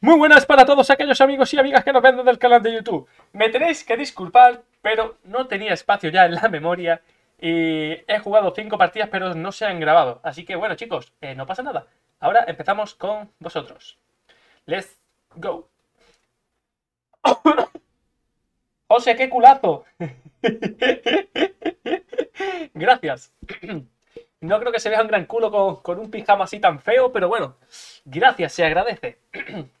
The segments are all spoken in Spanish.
Muy buenas para todos aquellos amigos y amigas que nos ven desde el canal de YouTube. Me tenéis que disculpar, pero no tenía espacio ya en la memoria y he jugado cinco partidas pero no se han grabado. Así que bueno chicos, eh, no pasa nada. Ahora empezamos con vosotros. Let's go. José, qué culazo. Gracias. No creo que se vea un gran culo con, con un pijama así tan feo, pero bueno, gracias, se agradece.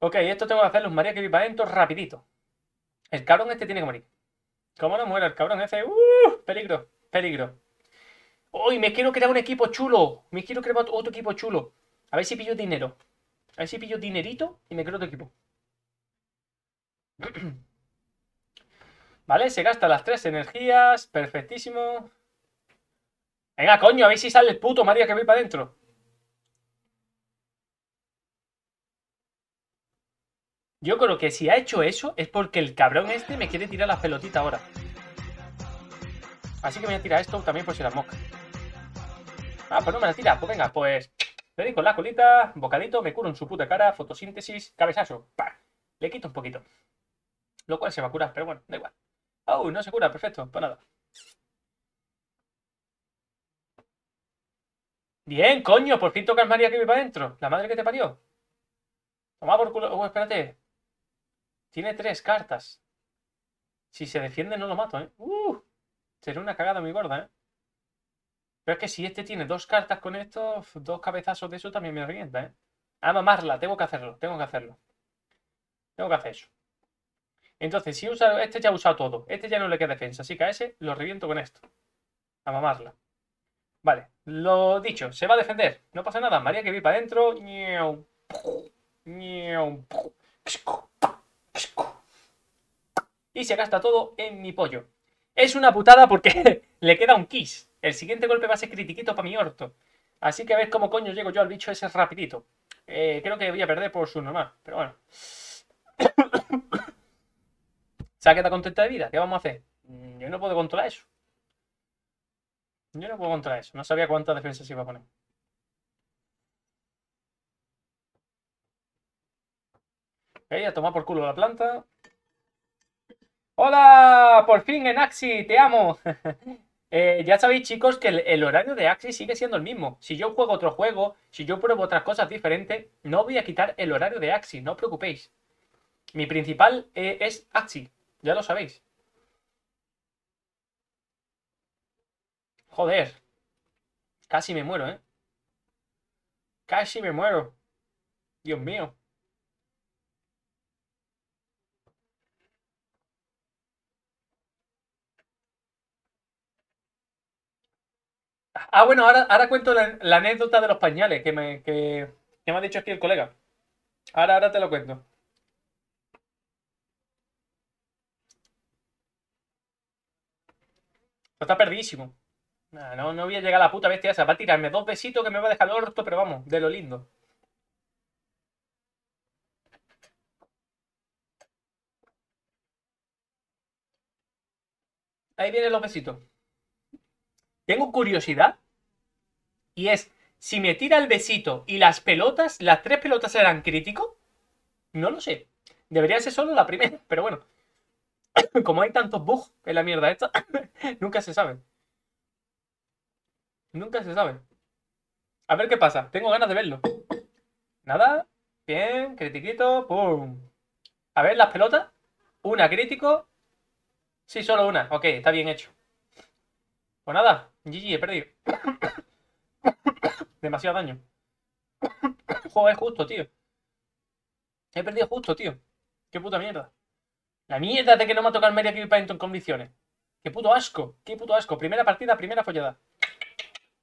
Ok, esto tengo que hacerlo, María que viva dentro rapidito. El cabrón este tiene que morir. ¿Cómo no muere el cabrón ese? ¡Uh! Peligro, peligro. ¡Uy! Me quiero crear un equipo chulo. Me quiero crear otro equipo chulo. A ver si pillo dinero. A ver si pillo dinerito y me creo otro equipo. Vale, se gasta las tres energías. Perfectísimo. Venga, coño, a ver si sale el puto María que voy para adentro. Yo creo que si ha hecho eso es porque el cabrón este me quiere tirar la pelotita ahora. Así que voy a tirar esto también por si las moscas. Ah, pues no me la tira. Pues venga, pues le doy la colita, bocadito, me curo en su puta cara, fotosíntesis, cabezazo. Le quito un poquito. Lo cual se va a curar, pero bueno, da igual. Oh, no se cura, perfecto, pues nada. Bien, coño, por fin toca el María que vive adentro. La madre que te parió. Toma por culo. Oh, espérate. Tiene tres cartas. Si se defiende no lo mato, ¿eh? Uh, será una cagada muy gorda, ¿eh? Pero es que si este tiene dos cartas con esto, dos cabezazos de eso también me revienta, ¿eh? A mamarla, tengo que hacerlo, tengo que hacerlo. Tengo que hacer eso. Entonces, si usa, este ya ha usado todo. Este ya no le queda defensa, así que a ese lo reviento con esto. A mamarla. Vale, lo dicho, se va a defender. No pasa nada, María que vi para adentro. Y se gasta todo en mi pollo. Es una putada porque le queda un kiss. El siguiente golpe va a ser critiquito para mi orto. Así que a ver cómo coño llego yo al bicho ese rapidito. Eh, creo que voy a perder por su normal, pero bueno. ¿Se ha quedado contenta de vida? ¿Qué vamos a hacer? Mm, yo no puedo controlar eso. Yo no puedo controlar eso. No sabía cuánta defensa se iba a poner. Ok, a tomar por culo la planta. ¡Hola! Por fin en Axi, te amo. eh, ya sabéis, chicos, que el, horario de Axi sigue siendo el mismo. Si yo juego otro juego, si yo pruebo otras cosas diferentes, no voy a quitar el horario de Axi, no os preocupéis. Mi principal eh, es Axi, ya lo sabéis. Joder. Casi me muero, ¿eh? Casi me muero. Dios mío. Ah, bueno, ahora, ahora cuento la, anécdota de los pañales que me, que, me ha dicho aquí el colega. Ahora, ahora te lo cuento. Está perdidísimo. No, no voy a llegar a la puta bestia esa. Va a tirarme dos besitos que me va a dejar el orto, pero vamos, de lo lindo. Ahí vienen los besitos. Tengo curiosidad. Y es, si me tira el besito y las pelotas, las tres pelotas serán crítico. No lo sé. Debería ser solo la primera, pero bueno. Como hay tantos bugs en la mierda esta, nunca se sabe. Nunca se sabe. A ver qué pasa. Tengo ganas de verlo. Nada. Bien, critiquito. Pum. A ver, las pelotas. Una crítico. Sí, solo una. Ok, está bien hecho. Pues nada. GG, he perdido. Demasiado daño. Joder, justo, tío. He perdido justo, tío. Qué puta mierda. La mierda de que no me ha tocado el Media Python en condiciones. Qué puto asco. Qué puto asco. Primera partida, primera follada.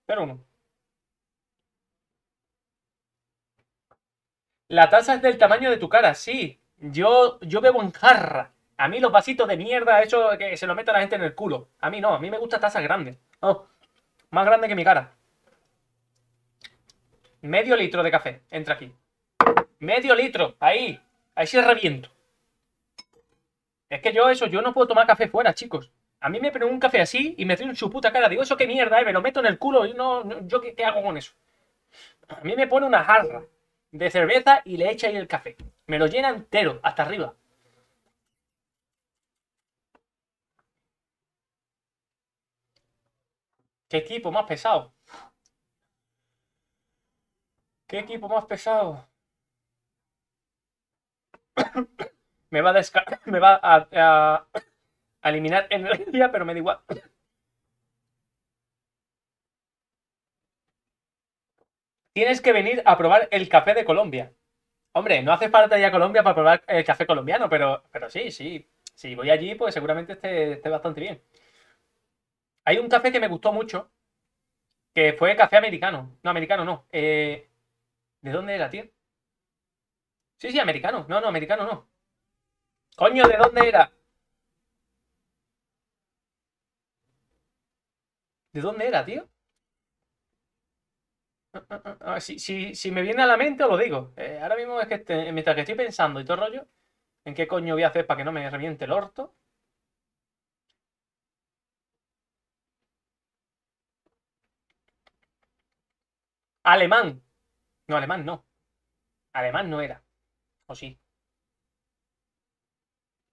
Pero uno. La taza es del tamaño de tu cara, sí. Yo, yo bebo en jarra. A mí los vasitos de mierda, eso que se lo meta la gente en el culo. A mí no, a mí me gusta tazas grandes. Oh, más grande que mi cara. Medio litro de café. Entra aquí. Medio litro. Ahí. Ahí sí reviento. Es que yo eso, yo no puedo tomar café fuera, chicos. A mí me ponen un café así y me traen su puta cara. Digo, eso qué mierda, eh, me lo meto en el culo y no, ¿yo qué, hago con eso? A mí me pone una jarra. de cerveza y le echa ahí el café. Me lo llena entero, hasta arriba. ¿Qué equipo más pesado? ¿Qué equipo más pesado? me va a me va a, a eliminar energía, pero me da igual. Tienes que venir a probar el café de Colombia. Hombre, no hace falta ir a Colombia para probar el café colombiano, pero, pero sí, sí. Si voy allí, pues seguramente esté, bastante bien. Hay un café que me gustó mucho, que fue café americano. No, americano no. Eh, ¿De dónde era, tío? Sí, sí, americano. No, no, americano no. Coño, ¿de dónde era? ¿De dónde era, tío? Ah, si, si, me viene a la mente, os lo digo. Eh, ahora mismo es que este, mientras que estoy pensando y todo el rollo, ¿en qué coño voy a hacer para que no me reviente el orto? Alemán. No, alemán no. Alemán no era. ¿O sí?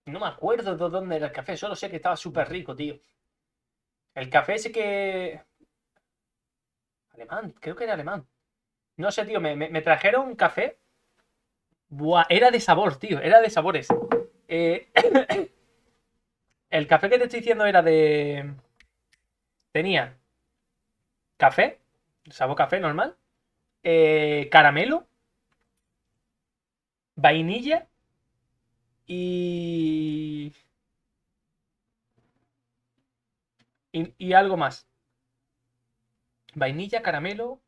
No me acuerdo de dónde era el café, solo sé que estaba súper rico, tío. El café ese que... Alemán, creo que era alemán. No sé, tío, me, trajeron un café. Buah, era de sabor, tío, era de sabores. Eh, el café que te estoy diciendo era de... Tenía café, sabor café normal, eh, caramelo, vainilla y... y, algo más. Vainilla, caramelo.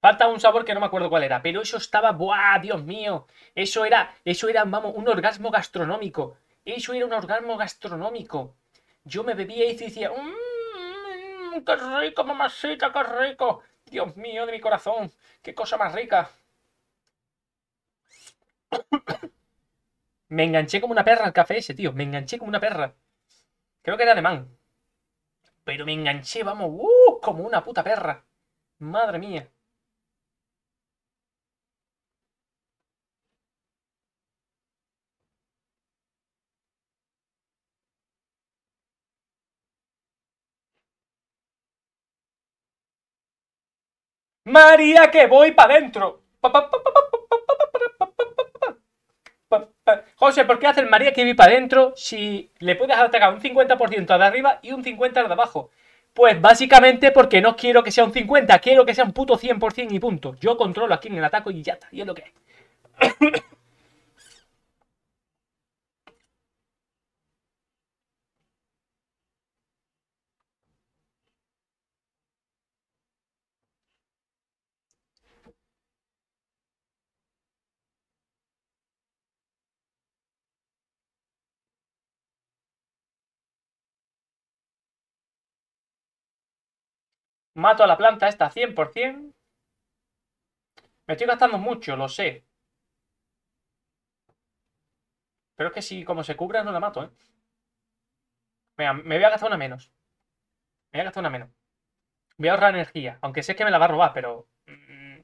Falta un sabor que no me acuerdo cuál era, pero eso estaba, ¡buah! Dios mío. Eso era, eso era, vamos, un orgasmo gastronómico. Eso era un orgasmo gastronómico. Yo me bebía y decía, mmm, qué rico, mamacita, qué rico. Dios mío de mi corazón, qué cosa más rica. me enganché como una perra al café ese, tío. Me enganché como una perra. Creo que era alemán. Pero me enganché, vamos, uh, como una puta perra. Madre mía. María, que voy para adentro. José, ¿por qué hacer María que voy para adentro si le puedes atacar un 50% de arriba y un 50% de abajo? Pues básicamente porque no quiero que sea un 50, quiero que sea un puto 100% y punto. Yo controlo aquí en el ataco y ya está, y es lo que es. Mato a la planta esta 100%. Me estoy gastando mucho, lo sé. Pero es que si como se cubra no la mato, ¿eh? me voy a gastar una menos. Me voy a gastar una menos. Voy a ahorrar energía. Aunque sé que me la va a robar, pero... Mm.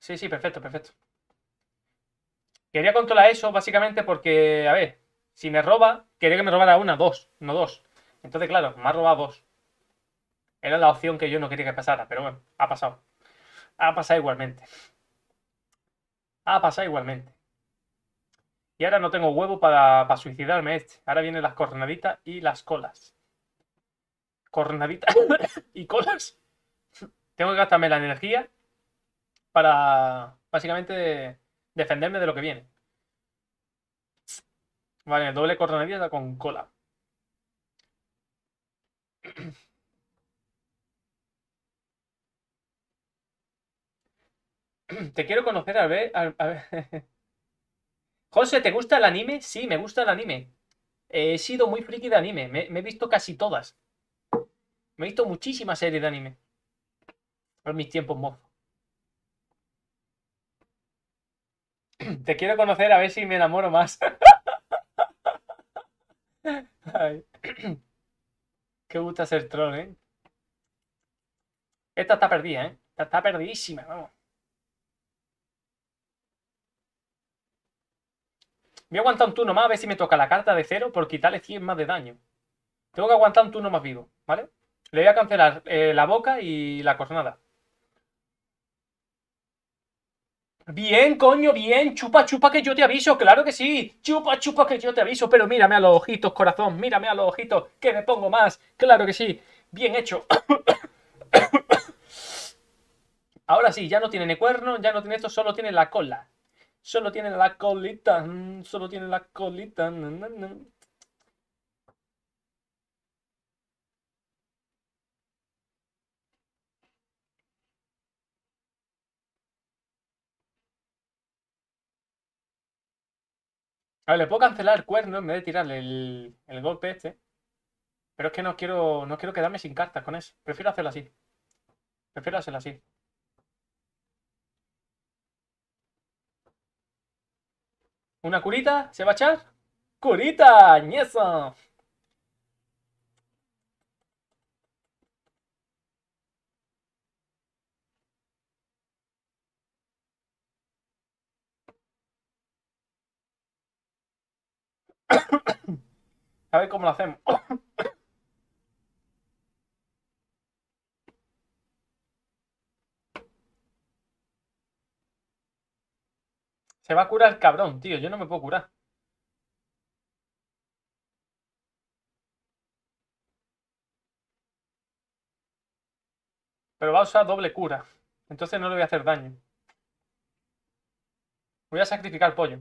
Sí, sí, perfecto, perfecto. Quería controlar eso básicamente porque, a ver, si me roba, quería que me robara una, dos, no dos. Entonces, claro, me ha robado dos. Era la opción que yo no quería que pasara, pero bueno, ha pasado. Ha pasado igualmente. Ha pasado igualmente. Y ahora no tengo huevo para, suicidarme este. Ahora vienen las cornaditas y las colas. Cornaditas y colas. Tengo que gastarme la energía para básicamente defenderme de lo que viene. Vale, doble cornadita con cola. Te quiero conocer a ver. José, ¿te gusta el anime? Sí, me gusta el anime. He sido muy friki de anime. Me, he visto casi todas. Me he visto muchísimas series de anime. En mis tiempos mozo. Te quiero conocer a ver si me enamoro más. Ay. Qué gusta ser troll, ¿eh? Esta está perdida, ¿eh? Está, está perdidísima, vamos. Voy a aguantar un turno más a ver si me toca la carta de cero por quitarle 100 más de daño. Tengo que aguantar un turno más vivo, ¿vale? Le voy a cancelar eh, la boca y la cornada. Bien, coño, bien. Chupa, chupa que yo te aviso, claro que sí. Chupa, chupa que yo te aviso. Pero mírame a los ojitos, corazón. Mírame a los ojitos, que me pongo más. Claro que sí. Bien hecho. Ahora sí, ya no tiene ni cuerno, ya no tiene esto, solo tiene la cola. Solo tiene la colita. mm, Solo tiene la colita. A ver, le puedo cancelar el cuerno en vez de tirarle el, el golpe este. Pero es que no quiero, no quiero quedarme sin cartas con eso. Prefiero hacerlo así. Prefiero hacerlo así. ¿Una curita? ¿Se va a echar? ¡Curita! ¡Ñeso! A cómo lo hacemos. Se va a curar el cabrón, tío. Yo no me puedo curar. Pero va a usar doble cura. Entonces no le voy a hacer daño. Voy a sacrificar pollo.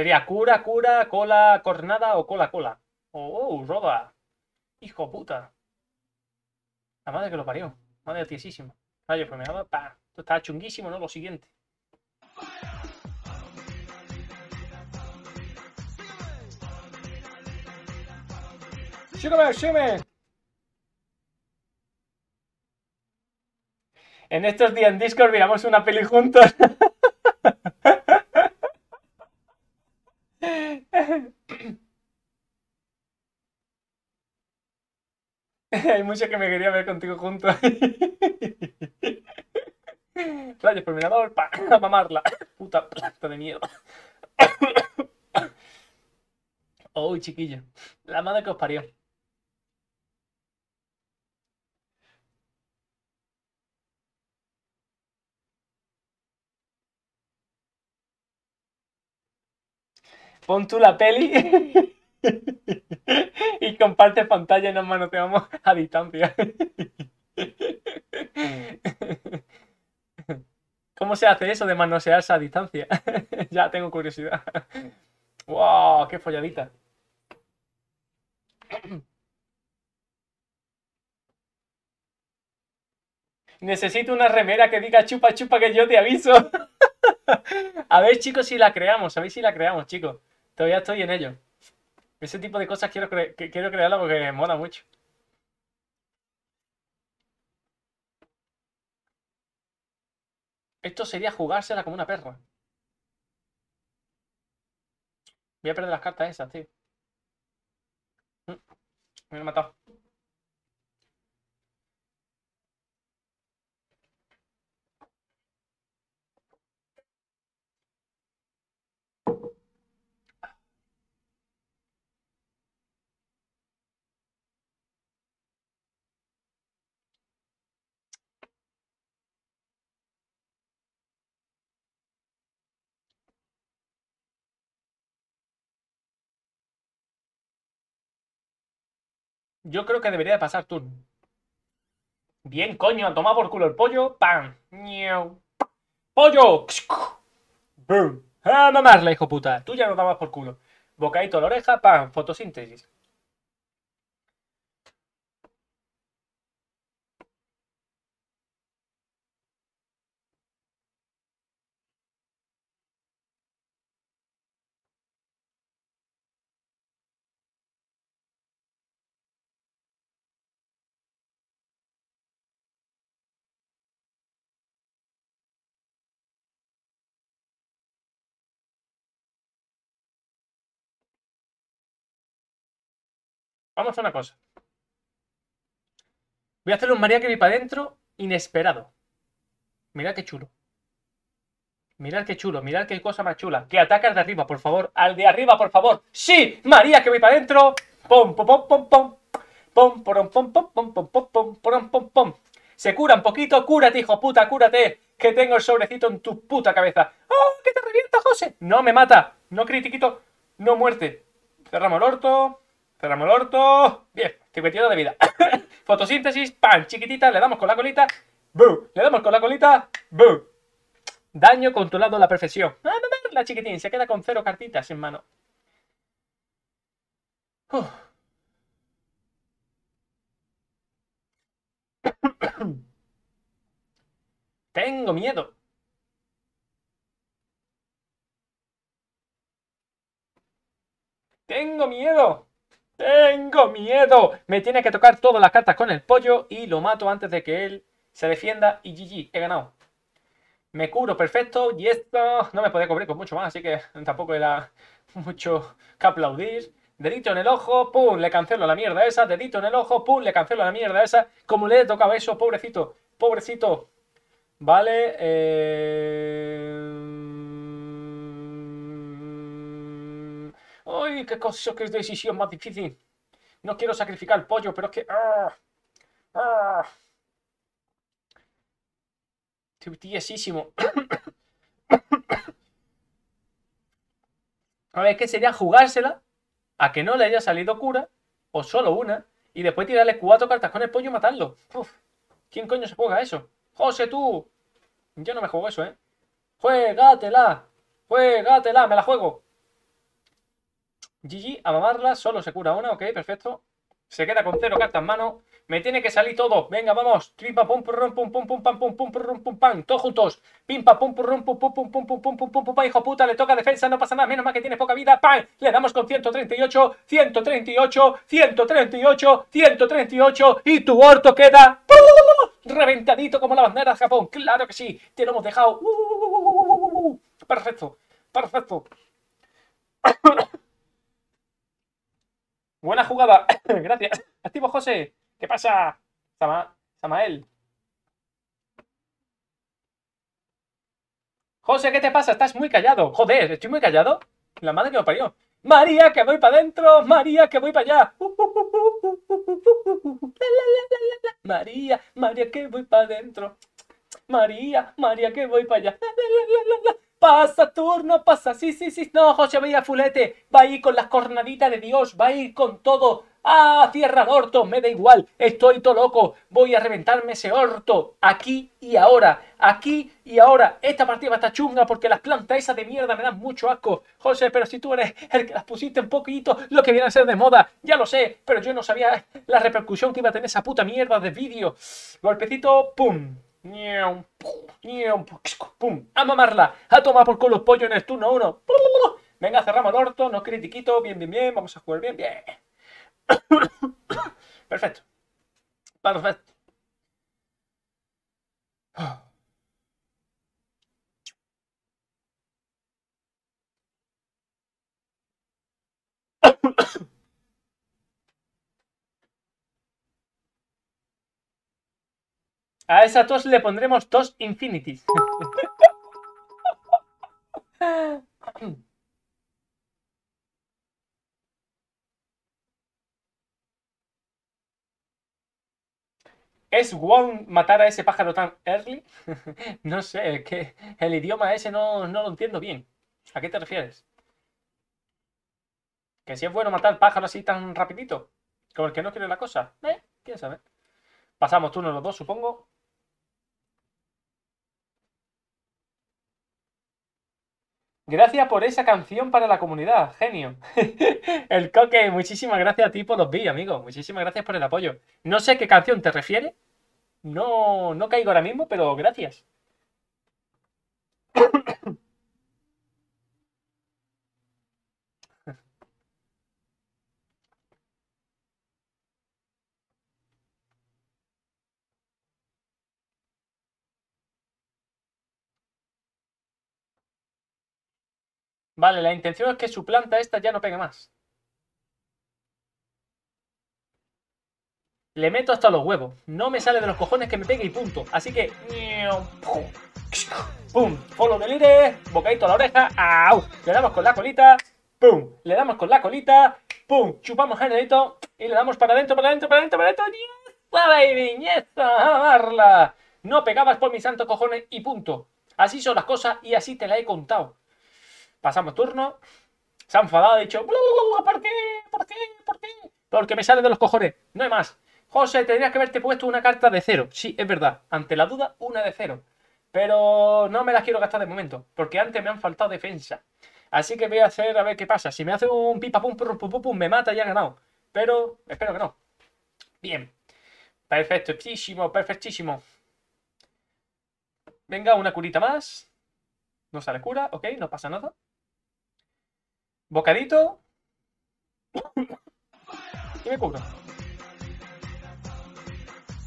Sería cura, cura, cola, cornada o cola, cola. Oh, roda. Hijo puta. La madre que lo parió. Madre tiesísima. Rayo fulminador, pa. Esto está chunguísimo, ¿no? Lo siguiente. ¡Sígueme, sígueme! En estos días en Discord miramos una peli juntos. Hay mucho que me quería ver contigo juntos. Rayos fulminador, pa, a mamarla. Puta planta de miedo. Uy, chiquillo. La madre que os parió. Pon tú la peli y comparte pantalla y nos manoteamos a distancia. ¿Cómo se hace eso de manosearse a distancia? ya tengo curiosidad. ¡Wow! ¡Qué folladita! Necesito una remera que diga chupa chupa que yo te aviso. A ver, chicos, si la creamos. A ver si la creamos, chicos. Todavía estoy en ello. Ese tipo de cosas quiero, cre- quiero crearla porque me mola mucho. Esto sería jugársela como una perra. Voy a perder las cartas esas, tío. Mm, Me han matado. Yo creo que debería de pasar turno. Bien, coño, a tomar por culo el pollo. ¡Pam! ¡Miau! ¡Pollo! ¡Boom! ¡A mamarla, hijo puta! Tú ya no dabas por culo. Bocadito a la oreja, ¡pam! Fotosíntesis. Vamos a una cosa. Voy a hacer un María que vi para adentro inesperado. Mirad qué chulo. Mirad qué chulo, mirad qué cosa más chula. Que atacas de arriba, por favor. Al de arriba, por favor. ¡Sí! María que voy para adentro. ¡Pum, pom, pom, pom, pom! ¡Pom, porom, pom, pom, pom, pom, pom, pom, porom, pom, pom! Se cura un poquito. Cúrate, hijo puta, cúrate. Que tengo el sobrecito en tu puta cabeza. ¡Oh, que te revienta, José! No me mata. No critiquito. No muerte. Cerramos el orto. Cerramos el orto. Bien, 52 de vida. Fotosíntesis, pan, chiquitita, le damos con la colita. ¡Bu! Le damos con la colita. ¡Bu! Daño controlado a la perfección. Ah, la chiquitín se queda con cero cartitas en mano. Tengo miedo. Tengo miedo. Tengo miedo. Me tiene que tocar todas las cartas con el pollo y lo mato antes de que él se defienda y GG, he ganado. Me curo perfecto y esto no me podía cubrir con mucho más, así que tampoco era mucho que aplaudir. Dedito en el ojo, pum, le cancelo la mierda esa. Dedito en el ojo, pum, le cancelo la mierda esa. Como le he tocado eso, pobrecito, pobrecito. Vale, eh... ¡Ay, qué cosa, qué decisión más difícil! No quiero sacrificar el pollo, pero es que... ¡Ah! ¡Ah! Estoy tiesísimo. A ver, ¿qué sería jugársela a que no le haya salido cura, o solo una, y después tirarle cuatro cartas con el pollo y matarlo? ¿Quién coño se juega eso? ¡José, tú! Yo no me juego eso, ¿eh? ¡Juegatela! ¡Juegatela! ¡Me la juego! GG, a mamarla, solo se cura una, ok, perfecto. Se queda con cero cartas en mano. Me tiene que salir todo. Venga, vamos. Tripa, pum, pum, pum, pum, pum, pam, pum, pum, pum, pum, pam. Todos juntos. Pimpa, pum, pum, pum, pum, pum, pum, pum, pum, pum, pum, pum, hijo puta. Le toca defensa, no pasa nada. Menos mal que tiene poca vida. ¡Pam! Le damos con 138, 138, 138, 138. Y tu orto queda reventadito como la bandera de Japón. Claro que sí. Te lo hemos dejado. Perfecto. Perfecto. Buena jugada. Gracias. Activo José. ¿Qué pasa? Sama Samael. José, ¿qué te pasa? Estás muy callado. Joder, estoy muy callado. La madre que me parió. María, que voy para adentro. María, que voy para allá. María, María, que voy para adentro. María, María, que voy para allá. Pasa turno, pasa. Sí, sí, sí. No, José vaya fulete. Va a ir con las cornaditas de Dios. Va a ir con todo. ¡Ah! Cierra el orto. Me da igual. Estoy todo loco. Voy a reventarme ese orto. Aquí y ahora. Aquí y ahora. Esta partida va a estar chunga porque las plantas esas de mierda me dan mucho asco. José, pero si tú eres el que las pusiste un poquito, lo que viene a ser de moda. Ya lo sé. Pero yo no sabía la repercusión que iba a tener esa puta mierda de vídeo. Golpecito. ¡Pum! ¡A mamarla! ¡A tomar por culo los pollo en el turno 1! Venga, cerramos el orto, no critiquito, bien, bien, bien, vamos a jugar bien, bien. Perfecto. Perfecto. A esa tos le pondremos tos infinities. ¿Es Wong matar a ese pájaro tan early? no sé, que el idioma ese no, no, lo entiendo bien. ¿A qué te refieres? ¿Que si es bueno matar pájaro así tan rapidito? ¿Como el que no quiere la cosa? ¿Eh? ¿Quién sabe? Pasamos turno los dos, supongo. Gracias por esa canción para la comunidad, genio. el coque, muchísimas gracias a ti por los vídeos, amigo. Muchísimas gracias por el apoyo. No sé qué canción te refiere. No, no caigo ahora mismo, pero gracias. Vale, la intención es que su planta esta ya no pegue más. Le meto hasta los huevos. No me sale de los cojones que me pegue y punto. Así que... ¡Pum! Follow delire. Bocadito a la oreja. ¡Au! Le damos con la colita. ¡Pum! Le damos con la colita. ¡Pum! Chupamos el dedito. Y le damos para adentro, para adentro, para adentro, para adentro. ¡La baby! ¡Amarla! No pegabas por mis santos cojones y punto. Así son las cosas y así te la he contado. Pasamos turno. Se ha enfadado, ha dicho, ¿por qué? ¿Por qué? ¿Por qué? Porque me sale de los cojones. No hay más. José, tendrías que haberte puesto una carta de cero. Sí, es verdad. Ante la duda, una de cero. Pero no me las quiero gastar de momento. Porque antes me han faltado defensa. Así que voy a hacer a ver qué pasa. Si me hace un pipa pum pum pum pum, me mata y ha ganado. Pero espero que no. Bien. Perfectísimo, perfectísimo. Venga, una curita más. No sale cura, ok, no pasa nada. Bocadito. y me cubro.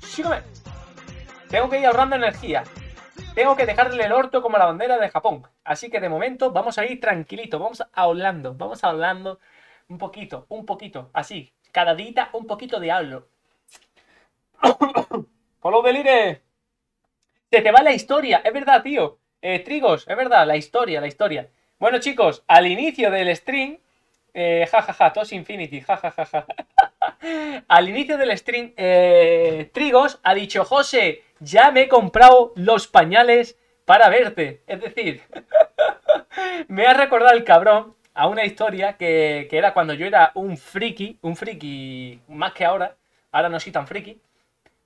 Sígueme. Tengo que ir ahorrando energía. Tengo que dejarle el orto como la bandera de Japón. Así que de momento vamos a ir tranquilito. Vamos hablando. Vamos hablando un poquito, un poquito. Así. Cada día un poquito de hablo. Follow delire. Se te va la historia. Es verdad, tío. Eh, Trigos, es verdad, la historia, la historia. Bueno, chicos, al inicio del stream, eh, jajaja, Tos Infinity, jajajaja. al inicio del stream, eh, Trigos ha dicho, José, ya me he comprado los pañales para verte. Es decir, me ha recordado el cabrón a una historia que, que, era cuando yo era un friki, un friki más que ahora, ahora no soy tan friki,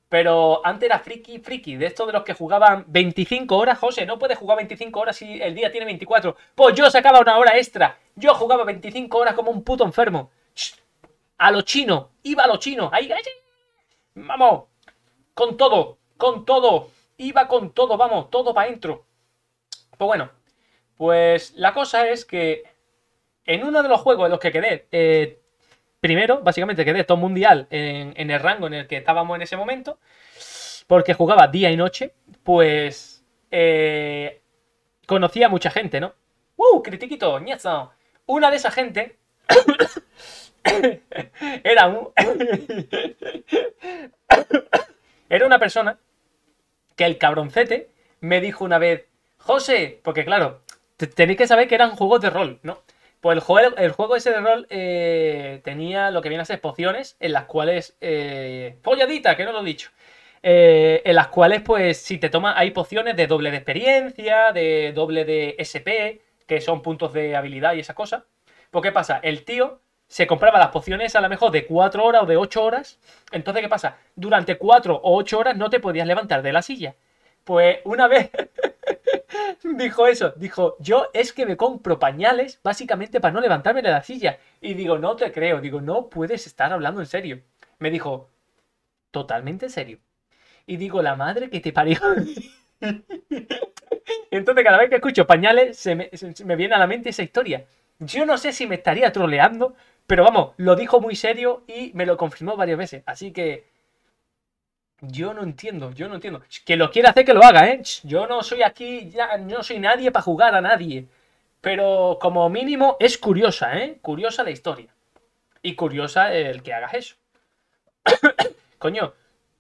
pero antes era friki, friki, de estos de los que jugaban 25 horas. José, no puedes jugar 25 horas si el día tiene 24. Pues yo sacaba una hora extra. Yo jugaba 25 horas como un puto enfermo. A lo chino, iba a lo chino. Ahí, ahí. Vamos, con todo, con todo. Iba con todo, vamos, todo para adentro. Pues bueno, pues la cosa es que en uno de los juegos en los que quedé eh, primero, básicamente quedé todo mundial en, el rango en el que estábamos en ese momento, porque jugaba día y noche, pues eh, conocía a mucha gente, ¿no? ¡Uh! Critiquito, ñazo. Una de esa gente era un... era una persona que el cabroncete me dijo una vez, José, porque claro, tenéis que saber que eran juegos de rol, ¿no? Pues el juego, el juego ese de rol eh, tenía lo que viene a ser pociones en las cuales... Eh, folladita, que no lo he dicho. Eh, en las cuales, pues, si te tomas, hay pociones de doble de experiencia, de doble de SP, que son puntos de habilidad y esa cosa. Pues, ¿qué pasa? El tío se compraba las pociones a lo mejor de 4 horas o de 8 horas. Entonces, ¿qué pasa? Durante 4 o 8 horas no te podías levantar de la silla. Pues una vez dijo eso, dijo, yo es que me compro pañales básicamente para no levantarme de la silla. Y digo, no te creo, digo, no puedes estar hablando en serio. Me dijo, totalmente en serio. Y digo, la madre que te parió. Entonces cada vez que escucho pañales se me, me viene a la mente esa historia. Yo no sé si me estaría troleando, pero vamos, lo dijo muy serio y me lo confirmó varias veces. Así que yo no entiendo, yo no entiendo. Que lo quiera hacer, que lo haga, ¿eh? Yo no soy aquí, ya no soy nadie para jugar a nadie. Pero como mínimo es curiosa, ¿eh? Curiosa la historia. Y curiosa el que hagas eso. Coño,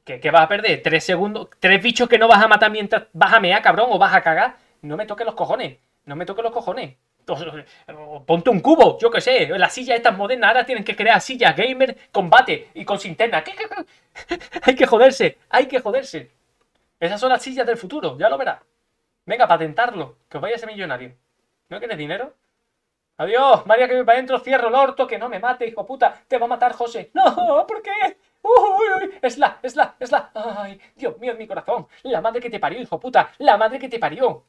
¿qué, vas a perder? ¿Tres segundos? ¿Tres bichos que no vas a matar mientras vas a mear, cabrón? ¿O vas a cagar? No me toques los cojones. No me toques los cojones. Ponte un cubo, yo qué sé. Las sillas estas modernas ahora tienen que crear sillas gamer, combate y con sinterna. hay que joderse, hay que joderse. Esas son las sillas del futuro, ya lo verás. Venga, patentarlo, que os vaya a ser millonario. ¿No quieres dinero? Adiós, María, que me va adentro, cierro el orto, que no me mate, hijo puta. Te va a matar José. No, ¿por qué? Uy, uy, es la, es la, es la. Ay, Dios mío, mi corazón. La madre que te parió, hijo puta. La madre que te parió.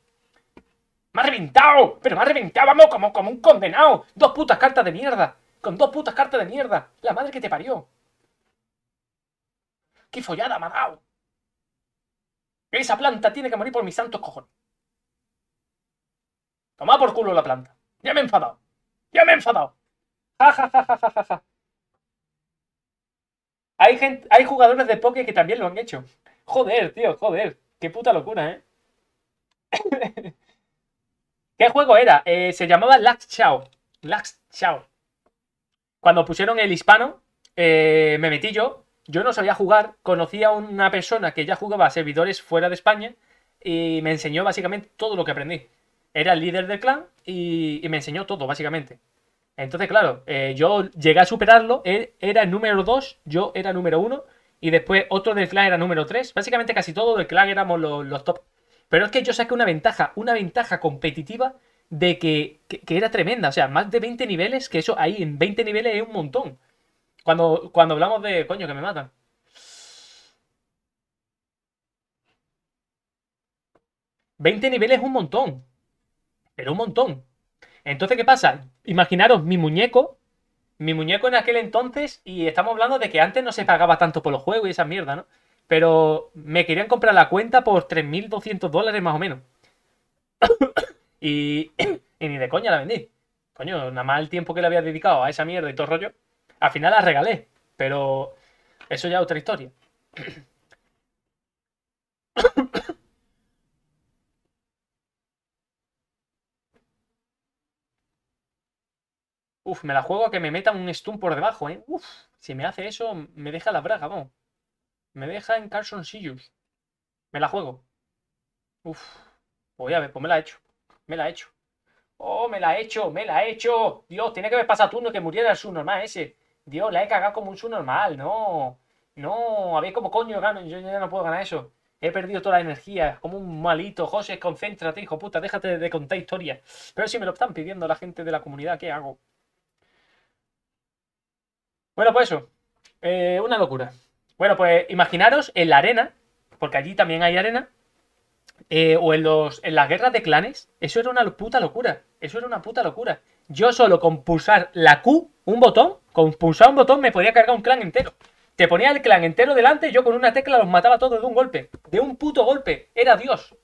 ¡Me ha reventado! ¡Pero me ha reventado, vamos, como, como un condenado! ¡Dos putas cartas de mierda! ¡Con dos putas cartas de mierda! ¡La madre que te parió! ¡Qué follada me ha dado! Esa planta tiene que morir por mis santos cojones. Toma por culo la planta. Ya me he enfadado. Ya me he enfadado. Ja, ja, ja, ja, ja, ja. Hay, gente, hay jugadores de poke que también lo han hecho. Joder, tío, joder. Qué puta locura, ¿eh? ¿Qué juego era? Eh, se llamaba Lax Chao. Lax Chao. Cuando pusieron el hispano, eh, me metí yo yo no sabía jugar, conocí a una persona que ya jugaba a servidores fuera de España y me enseñó básicamente todo lo que aprendí. Era el líder del clan y, me enseñó todo, básicamente. Entonces, claro, eh, yo llegué a superarlo, él era el número 2, yo era número 1 y después otro del clan era número 3. Básicamente casi todo del clan éramos los, top. Pero es que yo saqué una ventaja, una ventaja competitiva de que, que, era tremenda. O sea, más de 20 niveles, que eso ahí en 20 niveles es un montón. Cuando, cuando hablamos de... Coño, que me matan. ¿20 niveles es un montón? Pero un montón. Entonces, ¿qué pasa? Imaginaros mi muñeco mi muñeco en aquel entonces, y estamos hablando de que antes no se pagaba tanto por los juegos y esa mierda, ¿no? Pero me querían comprar la cuenta por 3.200 dólares más o menos. y, ni de coña la vendí. Coño, nada más el tiempo que le había dedicado a esa mierda y todo rollo. Al final la regalé. Pero eso ya es otra historia. Uf, me la juego a que me meta un stun por debajo, ¿eh? Uf, si me hace eso, me deja la braga, vamos. Me deja en Carson Sirius. Me la juego. Uf. Voy a ver, pues me la he hecho. Me la he hecho. Oh, me la he hecho, me la he hecho. Dios, tiene que haber pasado turno que muriera el subnormal ese. Dios, la he cagado como un subnormal. No. No, a ver cómo coño gano. Yo ya no puedo ganar eso. He perdido toda la energía, como un malito. José, concéntrate, hijo puta, déjate de contar historias. Pero si me lo están pidiendo la gente de la comunidad, ¿qué hago? Bueno, pues eso. Eh, una locura. Bueno, pues imaginaros en la arena, porque allí también hay arena, eh, o en, los, en las guerras de clanes, eso era una puta locura. Eso era una puta locura. Yo solo con pulsar la Q, un botón, con pulsar un botón me podía cargar un clan entero. Te ponía el clan entero delante y yo con una tecla los mataba todos de un golpe. De un puto golpe. Era Dios.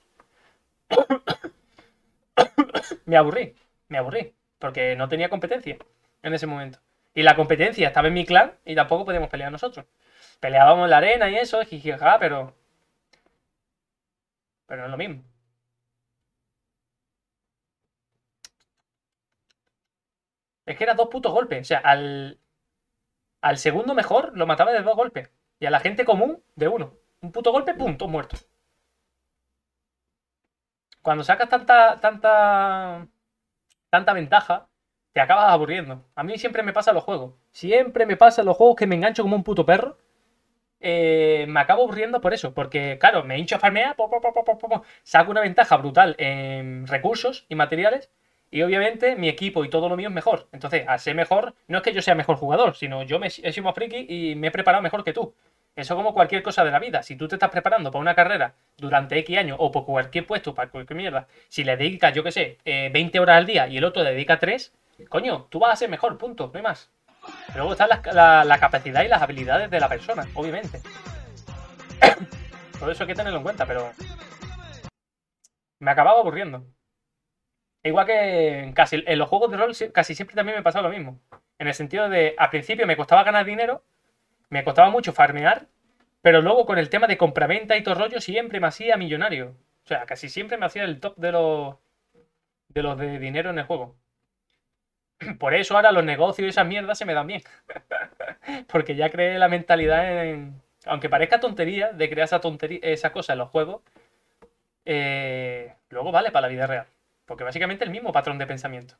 me aburrí. Me aburrí. Porque no tenía competencia en ese momento. Y la competencia estaba en mi clan y tampoco podíamos pelear nosotros. Peleábamos en la arena y eso, jijijaja, pero. Pero no es lo mismo. Es que era dos putos golpes. O sea, al. Al segundo mejor lo mataba de dos golpes. Y a la gente común de uno. Un puto golpe, pum, todos muertos. Cuando sacas tanta. tanta. tanta ventaja te acabas aburriendo. A mí siempre me pasa los juegos. Siempre me pasa los juegos que me engancho como un puto perro. Eh, me acabo aburriendo por eso. Porque, claro, me hincho a farmear, saco una ventaja brutal en recursos y materiales. Y obviamente mi equipo y todo lo mío es mejor. Entonces, al ser mejor, no es que yo sea mejor jugador, sino yo he sido más friki y me he preparado mejor que tú. Eso como cualquier cosa de la vida. Si tú te estás preparando para una carrera durante X años o por cualquier puesto, para cualquier mierda, si le dedicas, yo qué sé, 20 eh, horas al día y el otro le dedica 3, Coño, tú vas a ser mejor, punto, no hay más. Luego están la, capacidad y las habilidades de la persona, obviamente. Todo eso hay que tenerlo en cuenta, pero. Me acababa aburriendo. Igual que en, casi, en los juegos de rol casi siempre también me pasaba lo mismo. En el sentido de, al principio me costaba ganar dinero, me costaba mucho farmear, pero luego con el tema de compraventa y todo rollo siempre me hacía millonario. O sea, casi siempre me hacía el top de los de los de dinero en el juego. Por eso ahora los negocios y esas mierdas se me dan bien. Porque ya creé la mentalidad en. Aunque parezca tontería de crear esa tontería, esa cosa en los juegos, eh, luego vale para la vida real. Porque básicamente el mismo patrón de pensamiento.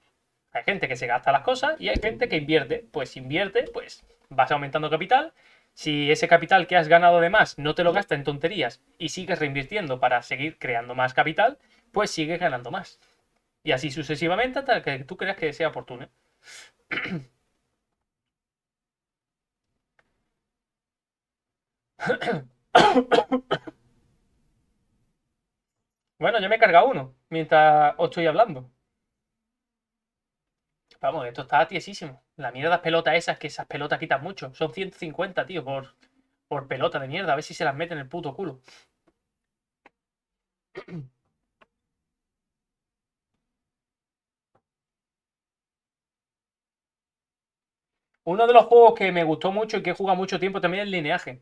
Hay gente que se gasta las cosas y hay gente que invierte. Pues invierte, pues vas aumentando capital. Si ese capital que has ganado de más no te lo gasta en tonterías y sigues reinvirtiendo para seguir creando más capital, pues sigues ganando más. Y así sucesivamente hasta que tú creas que sea oportuno. Bueno, yo me he cargado uno mientras os estoy hablando. Vamos, esto está tiesísimo. La mierda de pelotas esas, que esas pelotas quitan mucho. Son 150, tío, por, por pelota de mierda. A ver si se las mete en el puto culo. Uno de los juegos que me gustó mucho y que he jugado mucho tiempo también es Lineaje.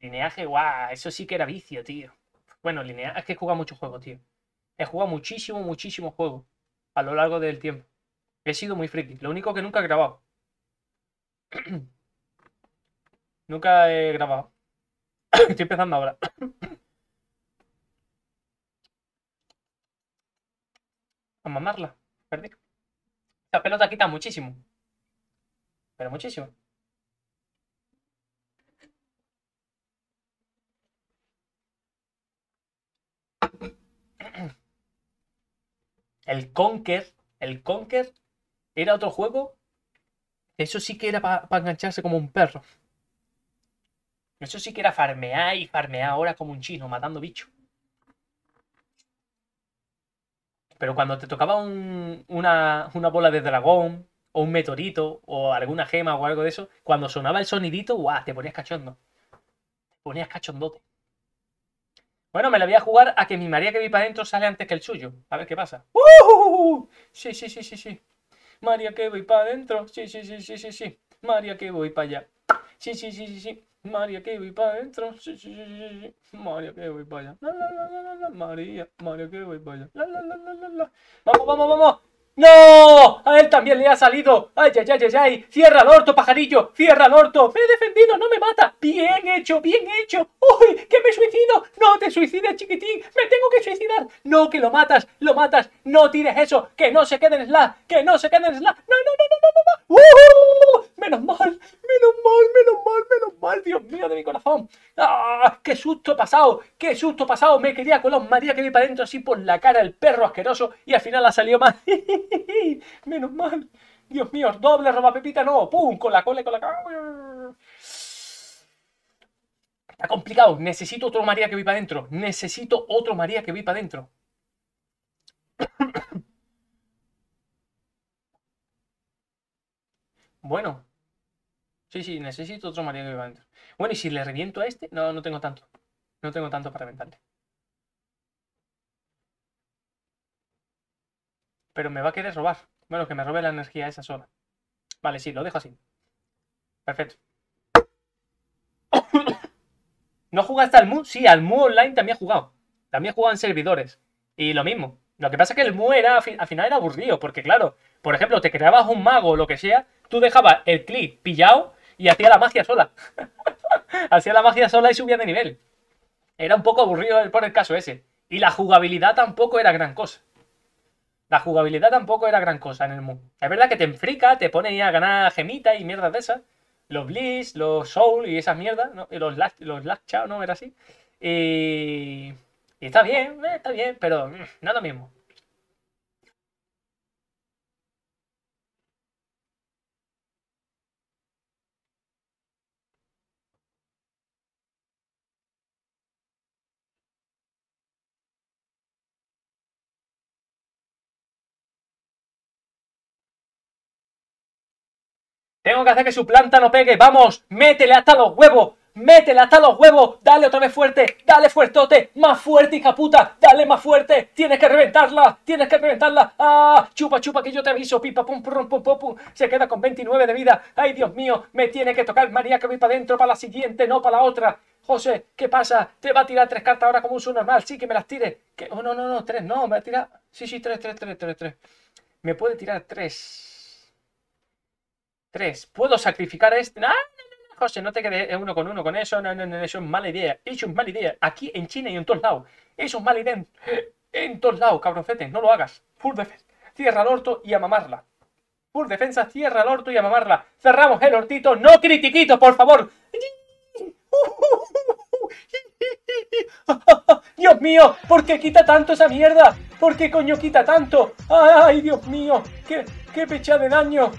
Lineaje, guau, eso sí que era vicio, tío. Bueno, Lineaje, es que he jugado muchos juegos, tío. He jugado muchísimo, muchísimos juegos a lo largo del tiempo. He sido muy friki. Lo único que nunca he grabado. Nunca he grabado. Estoy empezando ahora. A mamarla. Perdí. Esta pelota quita muchísimo. Pero muchísimo. El Conker, el Conker era otro juego. Eso sí que era para engancharse como un perro. Eso sí que era farmear y farmear ahora como un chino, matando bichos. Pero cuando te tocaba una, una bola de dragón, o un meteorito, o alguna gema o algo de eso, cuando sonaba el sonidito, ¡guau! Te ponías cachondo. Te ponías cachondote. Bueno, me la voy a jugar a que mi María que vi para adentro sale antes que el suyo. A ver qué pasa. ¡Uh! Sí, sí, sí, sí, sí. María que voy para adentro. Sí, sí, sí, sí, sí, sí. María que voy para allá. Sí, sí, sí, sí, sí. María que voy para adentro. Sí, sí, sí, sí, sí. María que voy para allá. La, la, la, la, María, María que voy para allá. La, la, la, la, la. Vamos, vamos, vamos. ¡No! A él también le ha salido. ¡Ay, ay, ay, ay, ay! ¡Cierra el orto, pajarillo! ¡Cierra el orto! ¡Me he defendido! ¡No me mata! ¡Bien hecho! ¡Bien hecho! ¡Uy! ¡Que me suicido! ¡No te suicides, chiquitín! ¡Me tengo que suicidar! ¡No, que lo matas! ¡Lo matas! ¡No tires eso! ¡Que no se quede en slash! ¡Que no se quede en slash! ¡No, no, no, no, no, no! ¡Uh! ¡Menos mal! ¡Menos mal! ¡Menos mal! ¡Menos mal! ¡Dios mío de mi corazón! ¡Ah! ¡Qué susto pasado! ¡Qué susto pasado! Me quería con los María que vi para adentro así por la cara el perro asqueroso y al final ha salido mal. Menos mal. Dios mío, doble roba pepita, no. ¡Pum! Con la cola y con la cara. Está complicado. Necesito otro María que vi para adentro. Necesito otro María que vi para adentro. Bueno. Sí, sí, necesito otro María que para adentro. Bueno, y si le reviento a este, no, no tengo tanto. No tengo tanto para reventarle. Pero me va a querer robar. Bueno, que me robe la energía esa sola. Vale, sí, lo dejo así. Perfecto. ¿No jugaste al Mu? Sí, al Mu Online también he jugado. También he jugado en servidores. Y lo mismo. Lo que pasa es que el Mu era, al final era aburrido, porque claro, por ejemplo, te creabas un mago o lo que sea, tú dejabas el clic pillado y hacía la magia sola. hacía la magia sola y subía de nivel. Era un poco aburrido por el caso ese. Y la jugabilidad tampoco era gran cosa. La jugabilidad tampoco era gran cosa en el Mu. Es verdad que te enfrica, te pone a ganar gemita y mierdas de esas. Los Bliss, los Soul y esas mierdas, ¿no? Y los Lash, los ¿no? Era así. Y, y está bien, eh, está bien, pero mm, no es lo mismo. Tengo que hacer que su planta no pegue. Vamos, métele hasta los huevos. Métele hasta los huevos. Dale otra vez fuerte. Dale fuertote. Más fuerte, hija puta. Dale más fuerte. Tienes que reventarla. Tienes que reventarla. Ah, chupa, chupa, que yo te aviso. Pipa, pum, pum, pum, pum, pum. Se queda con 29 de vida. Ay, Dios mío. Me tiene que tocar María que voy para adentro para la siguiente, no para la otra. José, ¿qué pasa? Te va a tirar tres cartas ahora como un normal. Sí, que me las tire. Oh, no, no, no. Tres, no. Me va a tirar. Sí, sí, tres, tres, tres, tres, tres. Me puede tirar tres. 3. ¿Puedo sacrificar a este? ¡Ah, José, no te quedes uno con uno con eso. No, no, no, eso es mala idea. Eso es mala idea. Aquí en China y en todos lados. Eso es mala idea. En todos lados, cabroncete. No lo hagas. Full defensa. Cierra el orto y a mamarla. Full defensa, cierra el orto y a mamarla. Cerramos el hortito. No critiquito, por favor. Dios mío, ¿por qué quita tanto esa mierda? ¿Por qué coño quita tanto? Ay, Dios mío, qué, qué pecha de daño.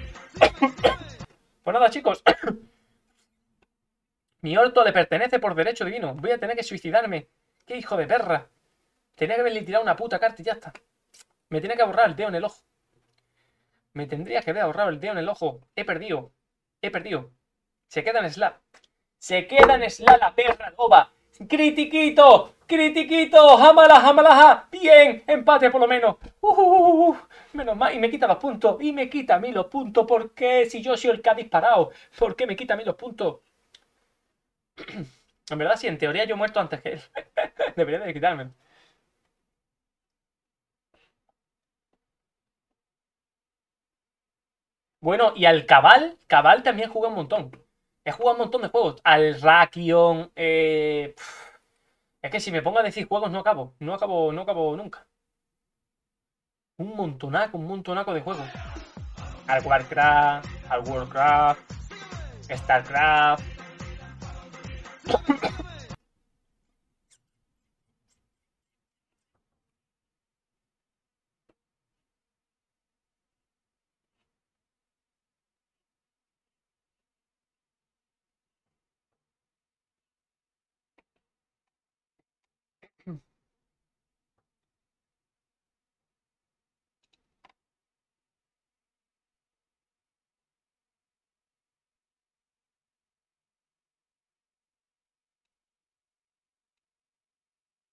Pues nada, chicos. Mi orto le pertenece por derecho divino. Voy a tener que suicidarme. ¡Qué hijo de perra! Tenía que haberle tirado una puta carta y ya está. Me tiene que ahorrar el dedo en el ojo. Me tendría que haber ahorrado el dedo en el ojo. He perdido. He perdido. Se queda en slap. Se queda en slap la perra loba. Critiquito. Critiquito. Jamala, jamalaja. Bien. Empate por lo menos. Uh, uh, uh, Menos mal, y me quita los puntos, y me quita a mí los puntos, ¿por qué? Si yo soy el que ha disparado, ¿por qué me quita a mí los puntos? en verdad, sí, en teoría yo he muerto antes que él. Debería de quitarme. Bueno, y al Cabal, Cabal también juega un montón. He jugado un montón de juegos. Al Rakion. Eh, es que si me pongo a decir juegos no acabo. No acabo, no acabo nunca. Un montonaco, un montonaco de juegos. Al Warcraft, al Warcraft, Starcraft.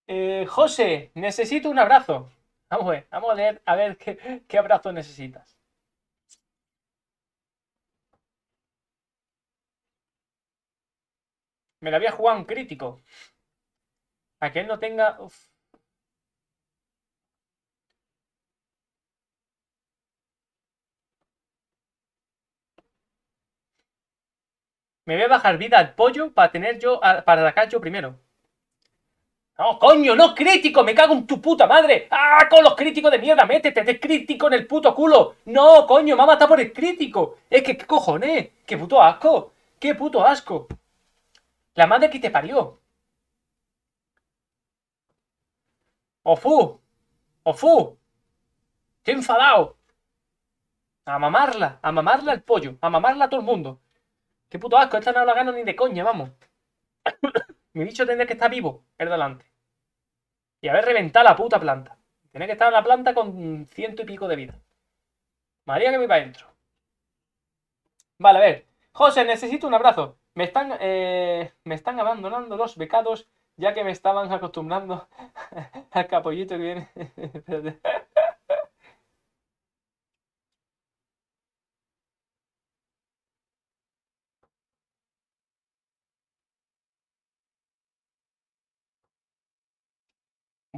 Eh, José, necesito un abrazo. Vamos a ver, vamos a leer a ver qué, abrazo necesitas. Me la había jugado un crítico. A que él no tenga. Me voy a bajar vida al pollo para tener yo. a- para atacar yo primero. No, coño, no crítico, me cago en tu puta madre. ¡Ah, con los críticos de mierda! Métete de crítico en el puto culo. No, coño, ha matado por el crítico. Es que, ¿qué cojones? ¡Qué puto asco! ¡Qué puto asco! La madre que te parió. Ofu. Ofu. Estoy enfadado. A mamarla, a mamarla al pollo, a mamarla a todo el mundo. Qué puto asco, esta no la gano ni de coña, vamos. Mi bicho tendría que estar vivo, el delante. Y haber reventado la puta planta. Tiene que estar en la planta con ciento y pico de vida. María que me va adentro. Vale, a ver. José, necesito un abrazo. Me están, eh, me están abandonando los becados ya que me estaban acostumbrando al capollito que viene. Espérate.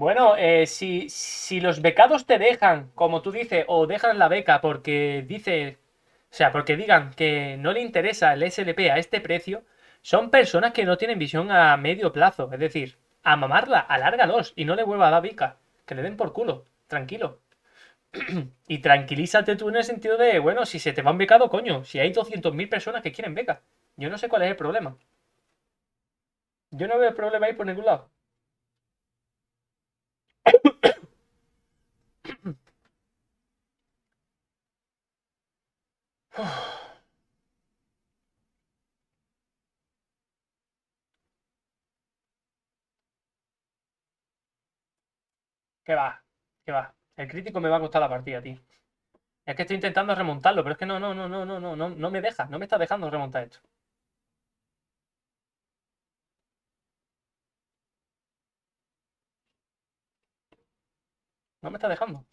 Bueno, eh, si, los becados te dejan, como tú dices, o dejan la beca porque dice, o sea, porque digan que no le interesa el SLP a este precio, son personas que no tienen visión a medio plazo. Es decir, a mamarla, alárgalos y no le vuelva a dar beca. Que le den por culo, tranquilo. Y tranquilízate tú en el sentido de, bueno, si se te va un becado, coño, si hay 200.000 personas que quieren beca. Yo no sé cuál es el problema. Yo no veo el problema ahí por ningún lado. ¿Qué va? ¿Qué va? El crítico me va a costar la partida, tío. Es que estoy intentando remontarlo, pero es que no, no, no, no, no, no, no, no me deja, no me está dejando remontar esto. No me está dejando.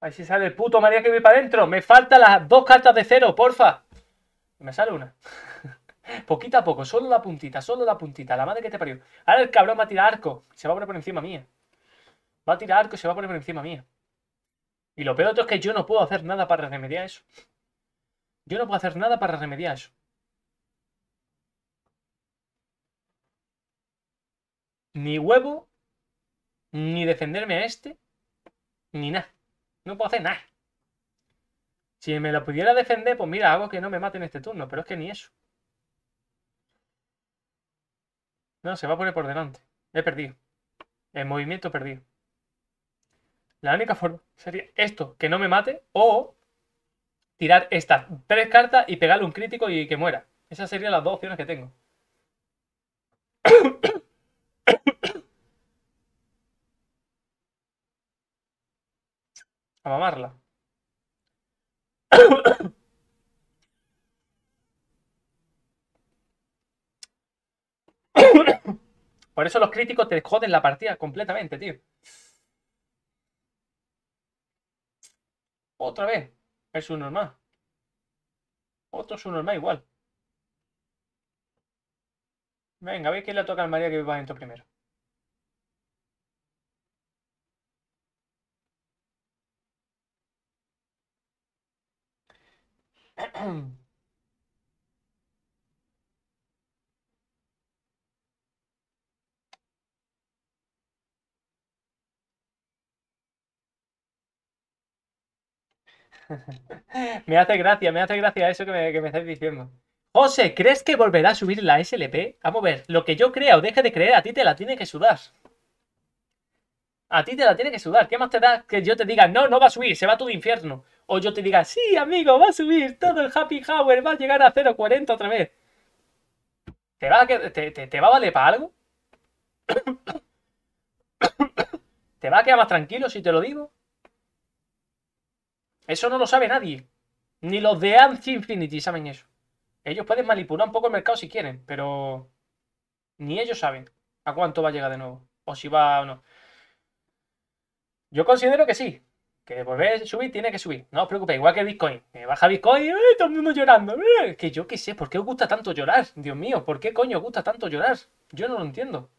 A ver si sale el puto María que voy para adentro. Me faltan las dos cartas de cero, porfa. Me sale una. Poquito a poco, solo la puntita, solo la puntita. La madre que te parió. Ahora el cabrón va a tirar arco. Se va a poner por encima mía. Va a tirar arco y se va a poner por encima mía. Y lo peor de todo es que yo no puedo hacer nada para remediar eso. Yo no puedo hacer nada para remediar eso. Ni huevo, ni defenderme a este, ni nada. No puedo hacer nada. Si me lo pudiera defender, pues mira, hago que no me maten este turno, pero es que ni eso. No, se va a poner por delante. He perdido. El movimiento perdido. La única forma sería esto, que no me mate, o tirar estas tres cartas y pegarle un crítico y que muera. Esas serían las dos opciones que tengo. A mamarla. Por eso los críticos te joden la partida completamente, tío. Otra vez. Es un normal. Otro subnormal igual. Venga, veis quién le toca al María que va dentro primero. me hace gracia, me hace gracia eso que me, que estáis diciendo. José, ¿crees que volverá a subir la SLP? Vamos a ver, lo que yo crea o deje de creer, a ti te la tiene que sudar. A ti te la tiene que sudar. ¿Qué más te da que yo te diga, no, no va a subir, se va todo infierno? O yo te diga, sí, amigo, va a subir, todo el happy hour va a llegar a 0.40 otra vez. ¿Te va a, te, te va a valer para algo? ¿Te va a quedar más tranquilo si te lo digo? Eso no lo sabe nadie. Ni los de Anti Infinity saben eso. Ellos pueden manipular un poco el mercado si quieren, pero ni ellos saben a cuánto va a llegar de nuevo. O si va o no. Yo considero que sí. Que volver a subir tiene que subir. No os preocupéis, igual que Bitcoin. Me baja Bitcoin, ¡eh! todo el mundo llorando. ¡eh! Que yo qué sé, ¿por qué os gusta tanto llorar? Dios mío, ¿por qué coño os gusta tanto llorar? Yo no lo entiendo.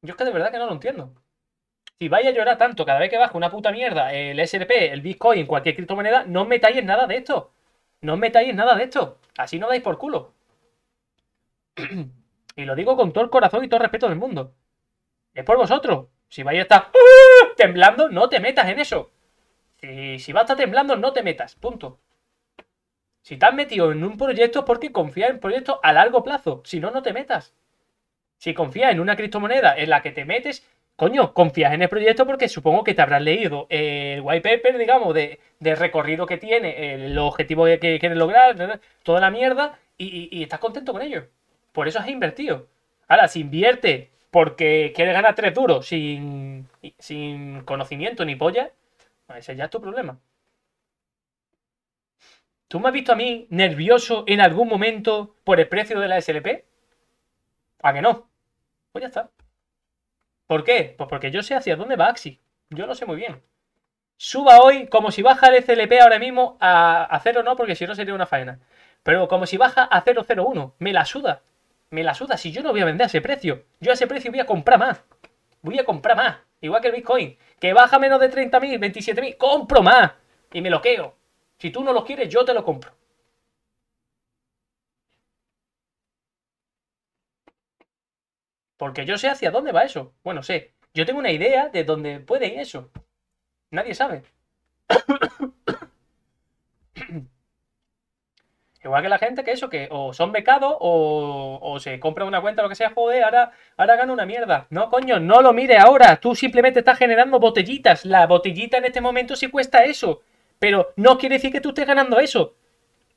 Yo es que de verdad que no lo entiendo. Si vais a llorar tanto cada vez que baja una puta mierda el SRP, el Bitcoin, cualquier criptomoneda, no os metáis en nada de esto. No os metáis en nada de esto. Así no dais por culo. y lo digo con todo el corazón y todo el respeto del mundo. Es por vosotros. Si vais a estar ¡ah! temblando, no te metas en eso. Si, si vas a estar temblando, no te metas. Punto. Si te has metido en un proyecto es porque confías en proyectos a largo plazo. Si no, no te metas. Si confías en una criptomoneda en la que te metes, coño, confías en el proyecto porque supongo que te habrás leído el white paper, digamos, de, recorrido que tiene, el objetivo que, quieres lograr, toda la mierda, y, estás contento con ello. Por eso has invertido. Ahora, si invierte porque quieres ganar tres duros sin, sin conocimiento ni polla, ese ya es tu problema. ¿Tú me has visto a mí nervioso en algún momento por el precio de la SLP? ¿A que no? Pues ya está. ¿Por qué? Pues porque yo sé hacia dónde va Axi. Yo lo sé muy bien. Suba hoy como si baja el SLP ahora mismo a, a cero, no, porque si no sería una faena. Pero como si baja a 001. Me la suda. Me la suda. Si yo no voy a vender a ese precio. Yo a ese precio voy a comprar más. Voy a comprar más. Igual que el Bitcoin. Que baja menos de 30.000, 27.000. Compro más. Y me lo quedo. Si tú no lo quieres, yo te lo compro. Porque yo sé hacia dónde va eso. Bueno, sé. Yo tengo una idea de dónde puede ir eso. Nadie sabe. Igual que la gente que eso, que o son becados o, se compra una cuenta, lo que sea, joder, ahora, ahora gana una mierda. No, coño, no lo mire ahora. Tú simplemente estás generando botellitas. La botellita en este momento sí cuesta eso. Pero no quiere decir que tú estés ganando eso.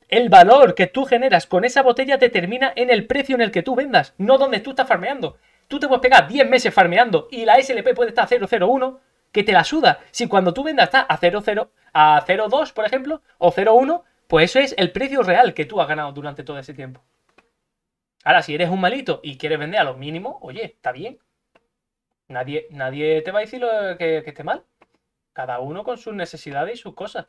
El valor que tú generas con esa botella determina en el precio en el que tú vendas, no donde tú estás farmeando. Tú te puedes pegar 10 meses farmeando y la SLP puede estar a 001, que te la suda. Si cuando tú vendas está a 00, a 02, por ejemplo, o 01, pues eso es el precio real que tú has ganado durante todo ese tiempo. Ahora, si eres un malito y quieres vender a lo mínimo, oye, está bien. Nadie, nadie te va a decir que, que esté mal. Cada uno con sus necesidades y sus cosas.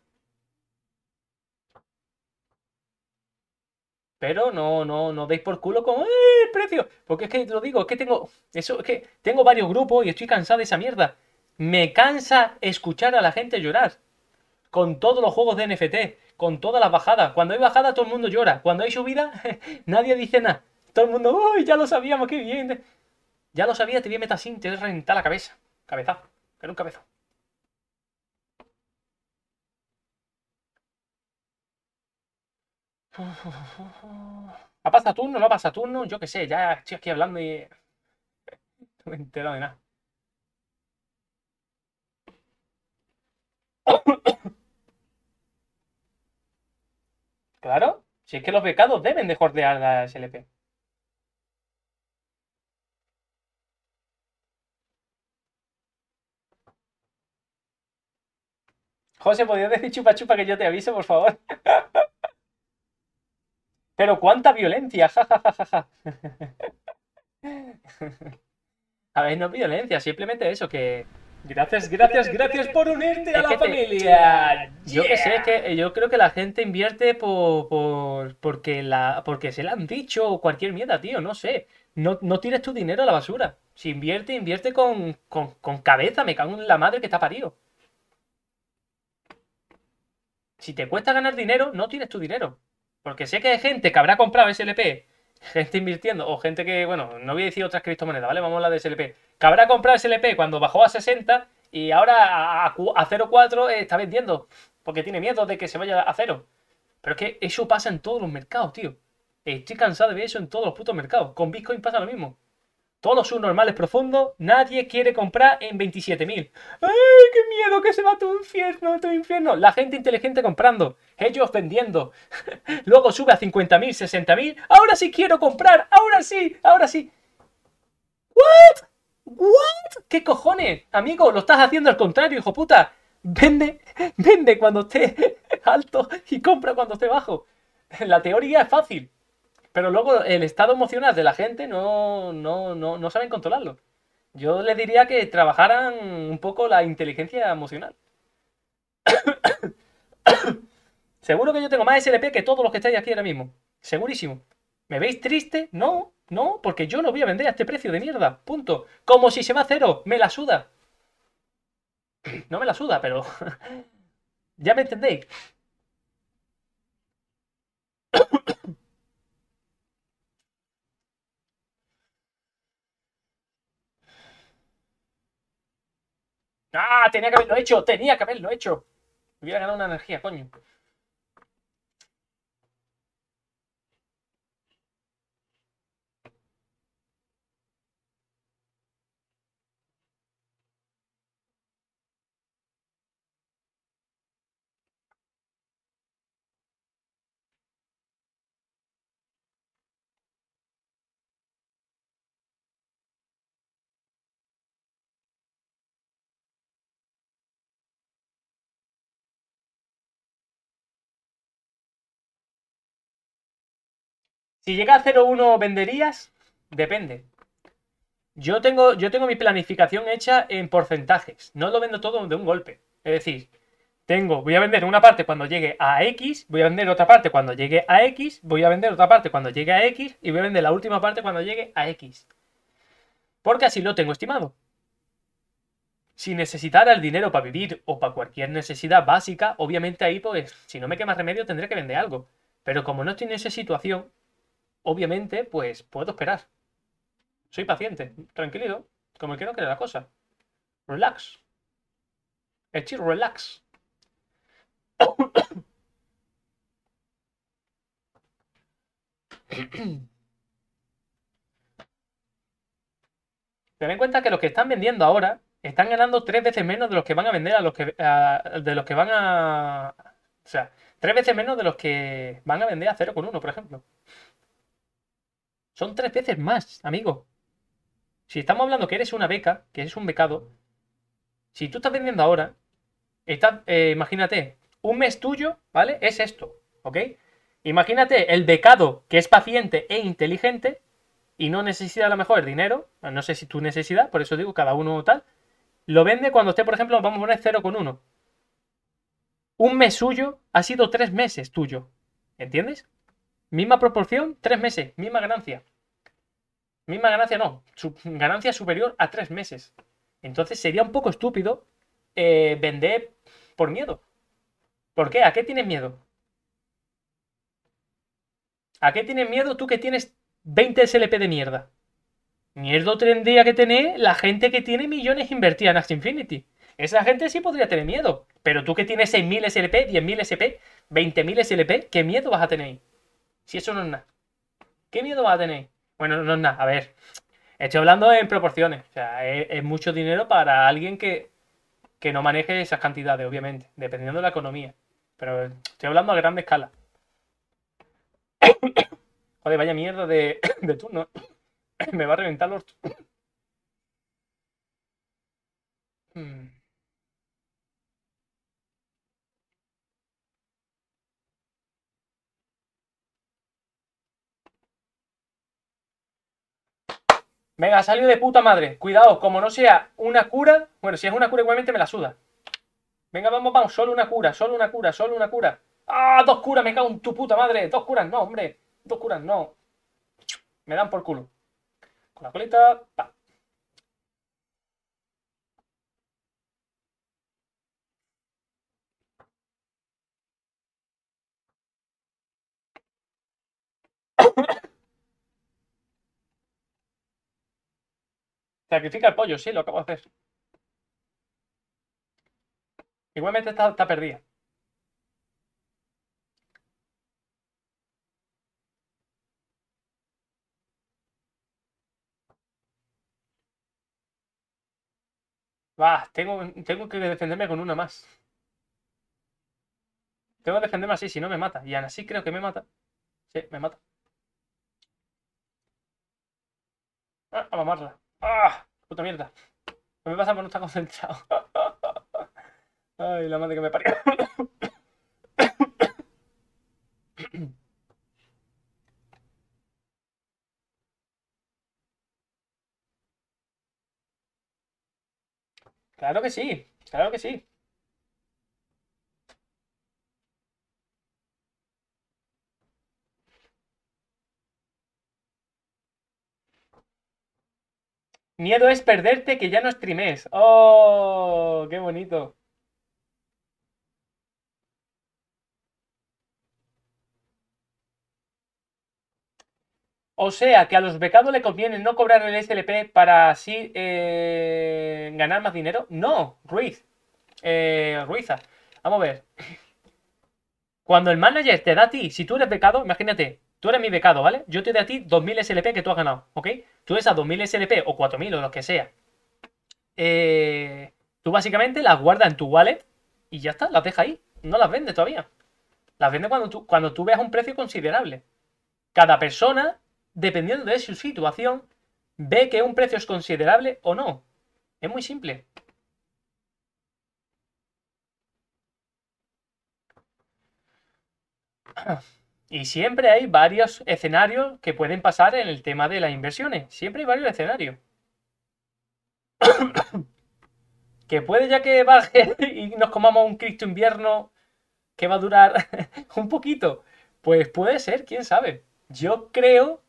Pero no, no, no deis por culo con ¡eh, el precio. Porque es que te lo digo, es que tengo. Eso, es que tengo varios grupos y estoy cansado de esa mierda. Me cansa escuchar a la gente llorar. Con todos los juegos de NFT, con todas las bajadas. Cuando hay bajada, todo el mundo llora. Cuando hay subida, nadie dice nada. Todo el mundo, uy, ya lo sabíamos, qué bien. Ya lo sabía, te voy a meter así, te voy a la cabeza. Cabezazo. Era un cabezazo. ¿Ha pasado turno? ¿No ha pasado turno? Yo qué sé, ya estoy aquí hablando y. No me entero de nada. Claro, si es que los becados deben de jordear la SLP. José, ¿podrías decir chupa chupa que yo te aviso, por favor? Pero cuánta violencia, jajajaja. A ver, no es violencia, simplemente eso, que... Gracias, gracias, gracias por unirte a la familia. Yo que sé, que yo creo que la gente invierte por, porque la porque se le han dicho o cualquier mierda, tío, no sé. No, no tires tu dinero a la basura. Si invierte, invierte con, con, con cabeza, me cago en la madre que está parido. Si te cuesta ganar dinero, no tienes tu dinero. Porque sé que hay gente que habrá comprado SLP, gente invirtiendo, o gente que, bueno, no voy a decir otras criptomonedas, ¿vale? Vamos a hablar de SLP. Que habrá comprado SLP cuando bajó a 60 y ahora a, 0,4 está vendiendo. Porque tiene miedo de que se vaya a cero. Pero es que eso pasa en todos los mercados, tío. Estoy cansado de ver eso en todos los putos mercados. Con Bitcoin pasa lo mismo. Todos los subnormales profundos, nadie quiere comprar en 27.000. ¡Ay, qué miedo que se va tu infierno, tu infierno! La gente inteligente comprando, ellos vendiendo. Luego sube a 50.000, 60.000. ¡Ahora sí quiero comprar! ¡Ahora sí! ¡Ahora sí! ¿What? ¿What? ¿Qué cojones? Amigo, lo estás haciendo al contrario, hijo puta. Vende, vende cuando esté alto y compra cuando esté bajo. La teoría es fácil. Pero luego el estado emocional de la gente no, no, no, no saben controlarlo. Yo les diría que trabajaran un poco la inteligencia emocional. Seguro que yo tengo más SLP que todos los que estáis aquí ahora mismo. Segurísimo. ¿Me veis triste? No, no, porque yo no voy a vender a este precio de mierda. Punto. Como si se va a cero. Me la suda. No me la suda, pero... ya me entendéis. ¡Ah! Tenía que haberlo hecho, tenía que haberlo hecho. Hubiera ganado una energía, coño. Si llega a 0,1 venderías, depende. Yo tengo, yo tengo mi planificación hecha en porcentajes. No lo vendo todo de un golpe. Es decir, tengo, voy a vender una parte cuando llegue a X, voy a vender otra parte cuando llegue a X, voy a vender otra parte cuando llegue a X y voy a vender la última parte cuando llegue a X. Porque así lo tengo estimado. Si necesitara el dinero para vivir o para cualquier necesidad básica, obviamente ahí pues, si no me quema remedio tendré que vender algo. Pero como no estoy en esa situación, obviamente, pues puedo esperar. Soy paciente, tranquilo, como el que no quiere la cosa. Relax. Estoy relax. Ten en cuenta que los que están vendiendo ahora están ganando tres veces menos de los que van a vender a los que de los que van a o sea, tres veces menos de los que van a vender a 0,1, por ejemplo. Son tres veces más, amigo. Si estamos hablando que eres una beca, que eres un becado, si tú estás vendiendo ahora, eh, imagínate, un mes tuyo, ¿vale? Es esto, ¿ok? Imagínate el becado que es paciente e inteligente y no necesita a lo mejor dinero, no sé si tu necesidad, por eso digo cada uno tal, lo vende cuando esté, por ejemplo, vamos a poner 0,1. Un mes suyo ha sido tres meses tuyo, ¿entiendes? Misma proporción, tres meses, misma ganancia. Misma ganancia no, ganancia superior a tres meses. Entonces sería un poco estúpido eh, vender por miedo. ¿Por qué? ¿A qué tienes miedo? ¿A qué tienes miedo tú que tienes 20 SLP de mierda? Mierda tendría que tener la gente que tiene millones invertidas en Axie Infinity. Esa gente sí podría tener miedo. Pero tú que tienes 6.000 SLP, 10.000 SP, 20.000 SLP, ¿qué miedo vas a tener? Si eso no es nada. ¿Qué miedo vas a tener? Bueno, no es nada. A ver, estoy hablando en proporciones. O sea, es, mucho dinero para alguien que, que no maneje esas cantidades, obviamente, dependiendo de la economía. Pero estoy hablando a gran escala. Joder, vaya mierda de, turno. Me va a reventar los... Hmm. Venga, ha salido de puta madre. Cuidado, como no sea una cura. Bueno, si es una cura, igualmente me la suda. Venga, vamos, vamos. Solo una cura, solo una cura, solo una cura. ¡Ah! Dos curas, me cago en tu puta madre. Dos curas, no, hombre. Dos curas, no. Me dan por culo. Con la colita, pa. Sacrifica el pollo, sí, lo acabo de hacer. Igualmente está, perdida. Va, tengo, tengo que defenderme con una más. Tengo que defenderme así, si no me mata. Y aún así creo que me mata. Sí, me mata. Ah, a mamarla. ¡Ah! Puta mierda. ¿Qué me pasa por no estar concentrado? Ay, la madre que me parió. Claro que sí, claro que sí. Miedo es perderte que ya no streames. ¡Oh! ¡Qué bonito! O sea, que a los becados le conviene no cobrar el SLP para así eh, ganar más dinero. No, Ruiz. Eh, Ruiza. Vamos a ver. Cuando el manager te da a ti, si tú eres becado, imagínate, tú eres mi becado, ¿vale? Yo te doy a ti 2000 SLP que tú has ganado, ¿ok? Tú esas 2000 SLP o 4000 o lo que sea. Eh, tú básicamente las guardas en tu wallet y ya está, las dejas ahí. No las vendes todavía. Las vendes cuando tú, cuando tú veas un precio considerable. Cada persona dependiendo de su situación, ve que un precio es considerable o no. Es muy simple. Y siempre hay varios escenarios que pueden pasar en el tema de las inversiones. Siempre hay varios escenarios. que puede ya que baje y nos comamos un Cristo invierno que va a durar un poquito. Pues puede ser, quién sabe. Yo creo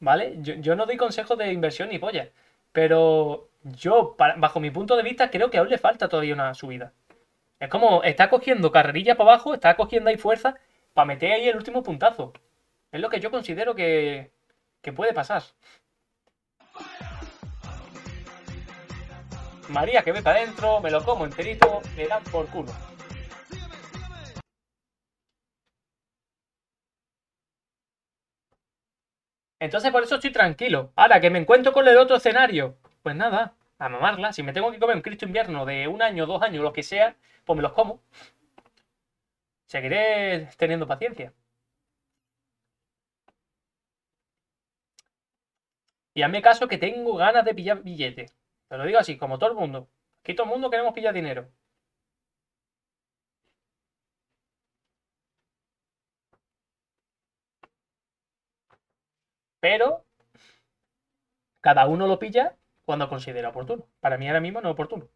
¿vale? Yo, no doy consejos de inversión ni polla, pero yo, bajo mi punto de vista, creo que aún le falta todavía una subida. Es como, está cogiendo carrerilla para abajo, está cogiendo ahí fuerza para meter ahí el último puntazo. Es lo que yo considero que, que puede pasar. María que ve para adentro, me lo como enterito, me dan por culo. Entonces por eso estoy tranquilo. Ahora que me encuentro con el otro escenario, pues nada, a mamarla. Si me tengo que comer un Cristo invierno de un año, dos años, lo que sea, pues me los como. Seguiré teniendo paciencia. Y hazme caso que tengo ganas de pillar billetes. Te lo digo así, como todo el mundo. Aquí todo el mundo queremos pillar dinero. Pero cada uno lo pilla cuando considera oportuno. Para mí ahora mismo no es oportuno.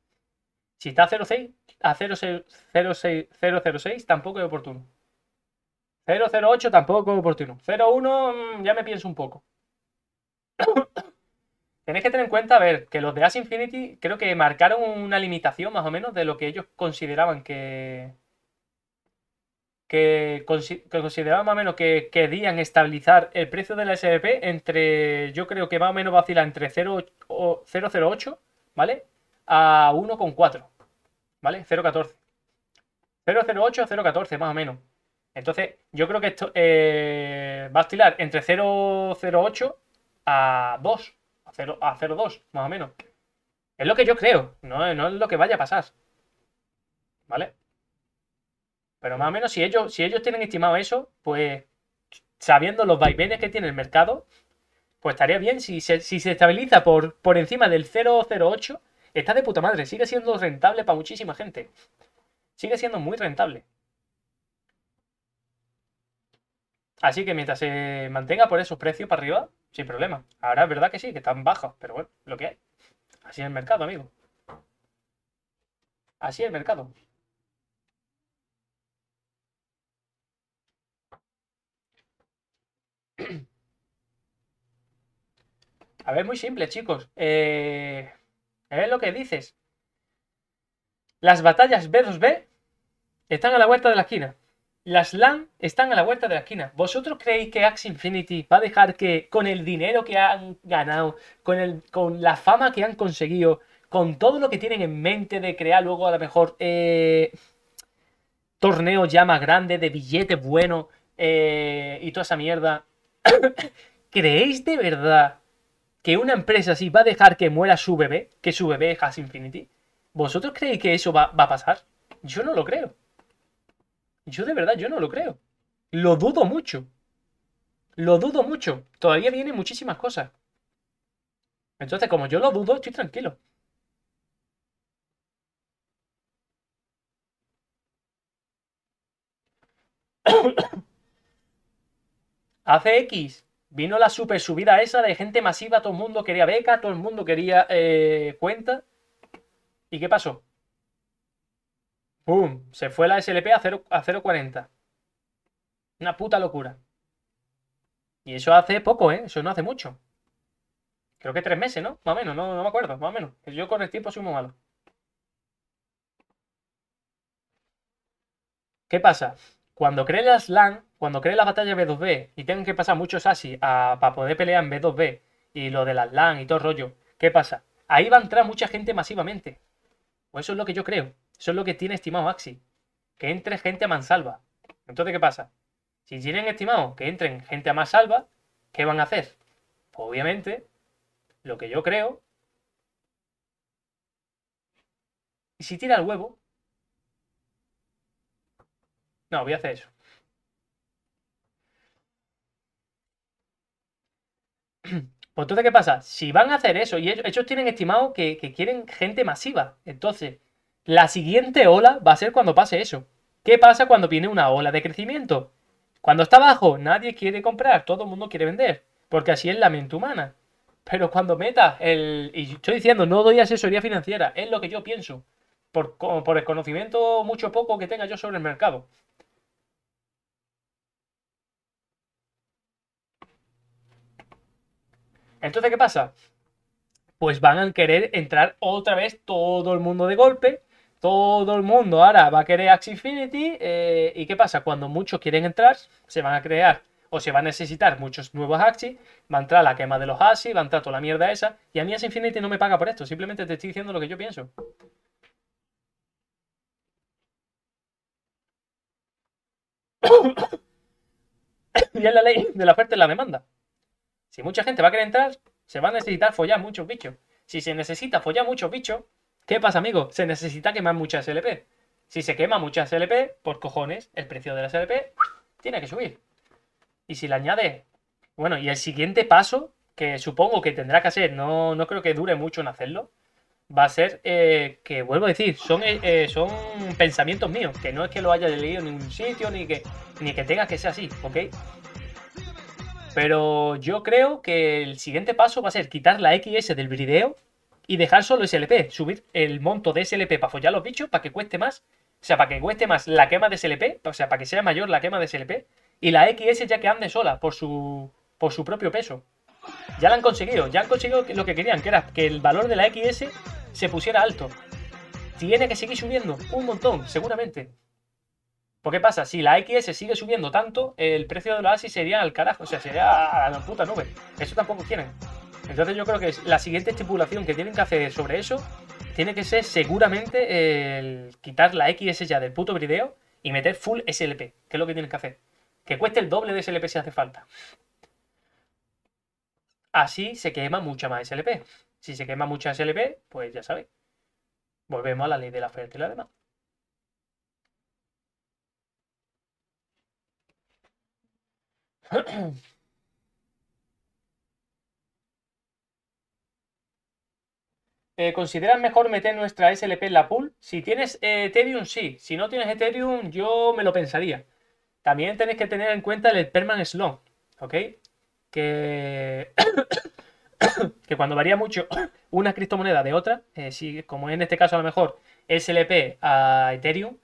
Si está a 0,6, a 0,06 tampoco es oportuno. 0,08 tampoco es oportuno. 0,1 mm, ya me pienso un poco. Tenéis que tener en cuenta, a ver, que los de As Infinity creo que marcaron una limitación más o menos de lo que ellos consideraban que, que, consideraban más o menos que querían estabilizar el precio de la SBP entre, yo creo que más o menos vacila entre 0,08, ¿vale? A 1,4, ¿vale? 0,14. 0,08 a 0,14 más o menos. Entonces, yo creo que esto eh, va a oscilar entre 0,08 a 2, a 0,2 más o menos. Es lo que yo creo, no, no es lo que vaya a pasar. ¿Vale? Pero más o menos, si ellos, si ellos tienen estimado eso, pues sabiendo los vaivenes que tiene el mercado, pues estaría bien. Si se, si se estabiliza por, por encima del 0,08, está de puta madre. Sigue siendo rentable para muchísima gente. Sigue siendo muy rentable. Así que mientras se mantenga por esos precios para arriba, sin problema. Ahora es verdad que sí, que están bajos, pero bueno, lo que hay. Así es el mercado, amigo. Así es el mercado. A ver, muy simple, chicos. Eh, ver lo que dices. Las batallas B2B están a la vuelta de la esquina. Las LAN están a la vuelta de la esquina. ¿Vosotros creéis que Axie Infinity va a dejar que con el dinero que han ganado, con, el, con la fama que han conseguido, con todo lo que tienen en mente de crear luego a lo mejor eh, torneos ya más grandes, de billetes buenos eh, y toda esa mierda, ¿creéis de verdad que una empresa así va a dejar que muera su bebé, que su bebé es Axie Infinity? ¿Vosotros creéis que eso va, va a pasar? Yo no lo creo. Yo de verdad, yo no lo creo. Lo dudo mucho. Lo dudo mucho. Todavía vienen muchísimas cosas. Entonces, como yo lo dudo, estoy tranquilo. Hace X vino la super subida esa de gente masiva, todo el mundo quería beca, todo el mundo quería eh, cuenta. ¿Y qué pasó? ¡Pum! Se fue la SLP a 0,40. Una puta locura. Y eso hace poco, ¿eh? Eso no hace mucho. Creo que tres meses, ¿no? Más o menos, no, no me acuerdo, más o menos. Yo con el tiempo soy muy malo. ¿Qué pasa? Cuando cree las LAN, cuando cree la batalla B2B y tengan que pasar muchos ASI para poder pelear en B2B y lo de las LAN y todo el rollo, ¿qué pasa? Ahí va a entrar mucha gente masivamente. O eso es lo que yo creo. Eso es lo que tiene estimado Axi. Que entre gente a mansalva. Entonces, ¿qué pasa? Si tienen estimado que entren gente a mansalva, ¿qué van a hacer? Pues obviamente, lo que yo creo. Y si tira el huevo. No, voy a hacer eso. Pues entonces, ¿qué pasa? Si van a hacer eso, y ellos, tienen estimado que, quieren gente masiva. Entonces, la siguiente ola va a ser cuando pase eso. ¿Qué pasa cuando viene una ola de crecimiento? Cuando está abajo, nadie quiere comprar, todo el mundo quiere vender, porque así es la mente humana. Pero cuando meta el... Y estoy diciendo, no doy asesoría financiera, es lo que yo pienso, por, por el conocimiento mucho poco que tenga yo sobre el mercado. Entonces, ¿qué pasa? Pues van a querer entrar otra vez todo el mundo de golpe todo el mundo ahora va a querer Axie Infinity. Eh, ¿Y qué pasa? Cuando muchos quieren entrar, se van a crear o se va a necesitar muchos nuevos Axie. Va a entrar la quema de los Axie, va a entrar toda la mierda esa. Y a mí Axie Infinity no me paga por esto. Simplemente te estoy diciendo lo que yo pienso. y es la ley de la oferta y la demanda. Si mucha gente va a querer entrar, se va a necesitar follar muchos bichos. Si se necesita follar muchos bichos, ¿Qué pasa, amigo? Se necesita quemar mucha SLP. Si se quema mucha SLP, por cojones, el precio de la SLP tiene que subir. Y si le añade... Bueno, y el siguiente paso, que supongo que tendrá que hacer, no, no creo que dure mucho en hacerlo, va a ser eh, que, vuelvo a decir, son, eh, eh, son pensamientos míos, que no es que lo haya leído en ningún sitio, ni que, ni que tenga que ser así, ¿ok? Pero yo creo que el siguiente paso va a ser quitar la XS del video y dejar solo SLP, subir el monto de SLP para follar los bichos, para que cueste más, o sea, para que cueste más la quema de SLP, o sea, para que sea mayor la quema de SLP, y la XS ya que ande sola por su, por su propio peso. Ya la han conseguido, ya han conseguido lo que querían, que era que el valor de la XS se pusiera alto. Tiene que seguir subiendo un montón, seguramente. ¿Por qué pasa? Si la XS sigue subiendo tanto, el precio de la ASI sería al carajo, o sea, sería a la puta nube. Eso tampoco quieren. Entonces yo creo que la siguiente estipulación que tienen que hacer sobre eso tiene que ser seguramente el quitar la XS ya del puto video y meter full SLP, que es lo que tienen que hacer. Que cueste el doble de SLP si hace falta. Así se quema mucha más SLP. Si se quema mucha SLP, pues ya sabéis. Volvemos a la ley de la oferta y la demanda. Eh, ¿Consideras mejor meter nuestra SLP en la pool? Si tienes eh, Ethereum, sí. Si no tienes Ethereum, yo me lo pensaría. También tenéis que tener en cuenta el Perman Sloan, ¿ok? Que, que cuando varía mucho una criptomoneda de otra, eh, si, como en este caso a lo mejor SLP a Ethereum,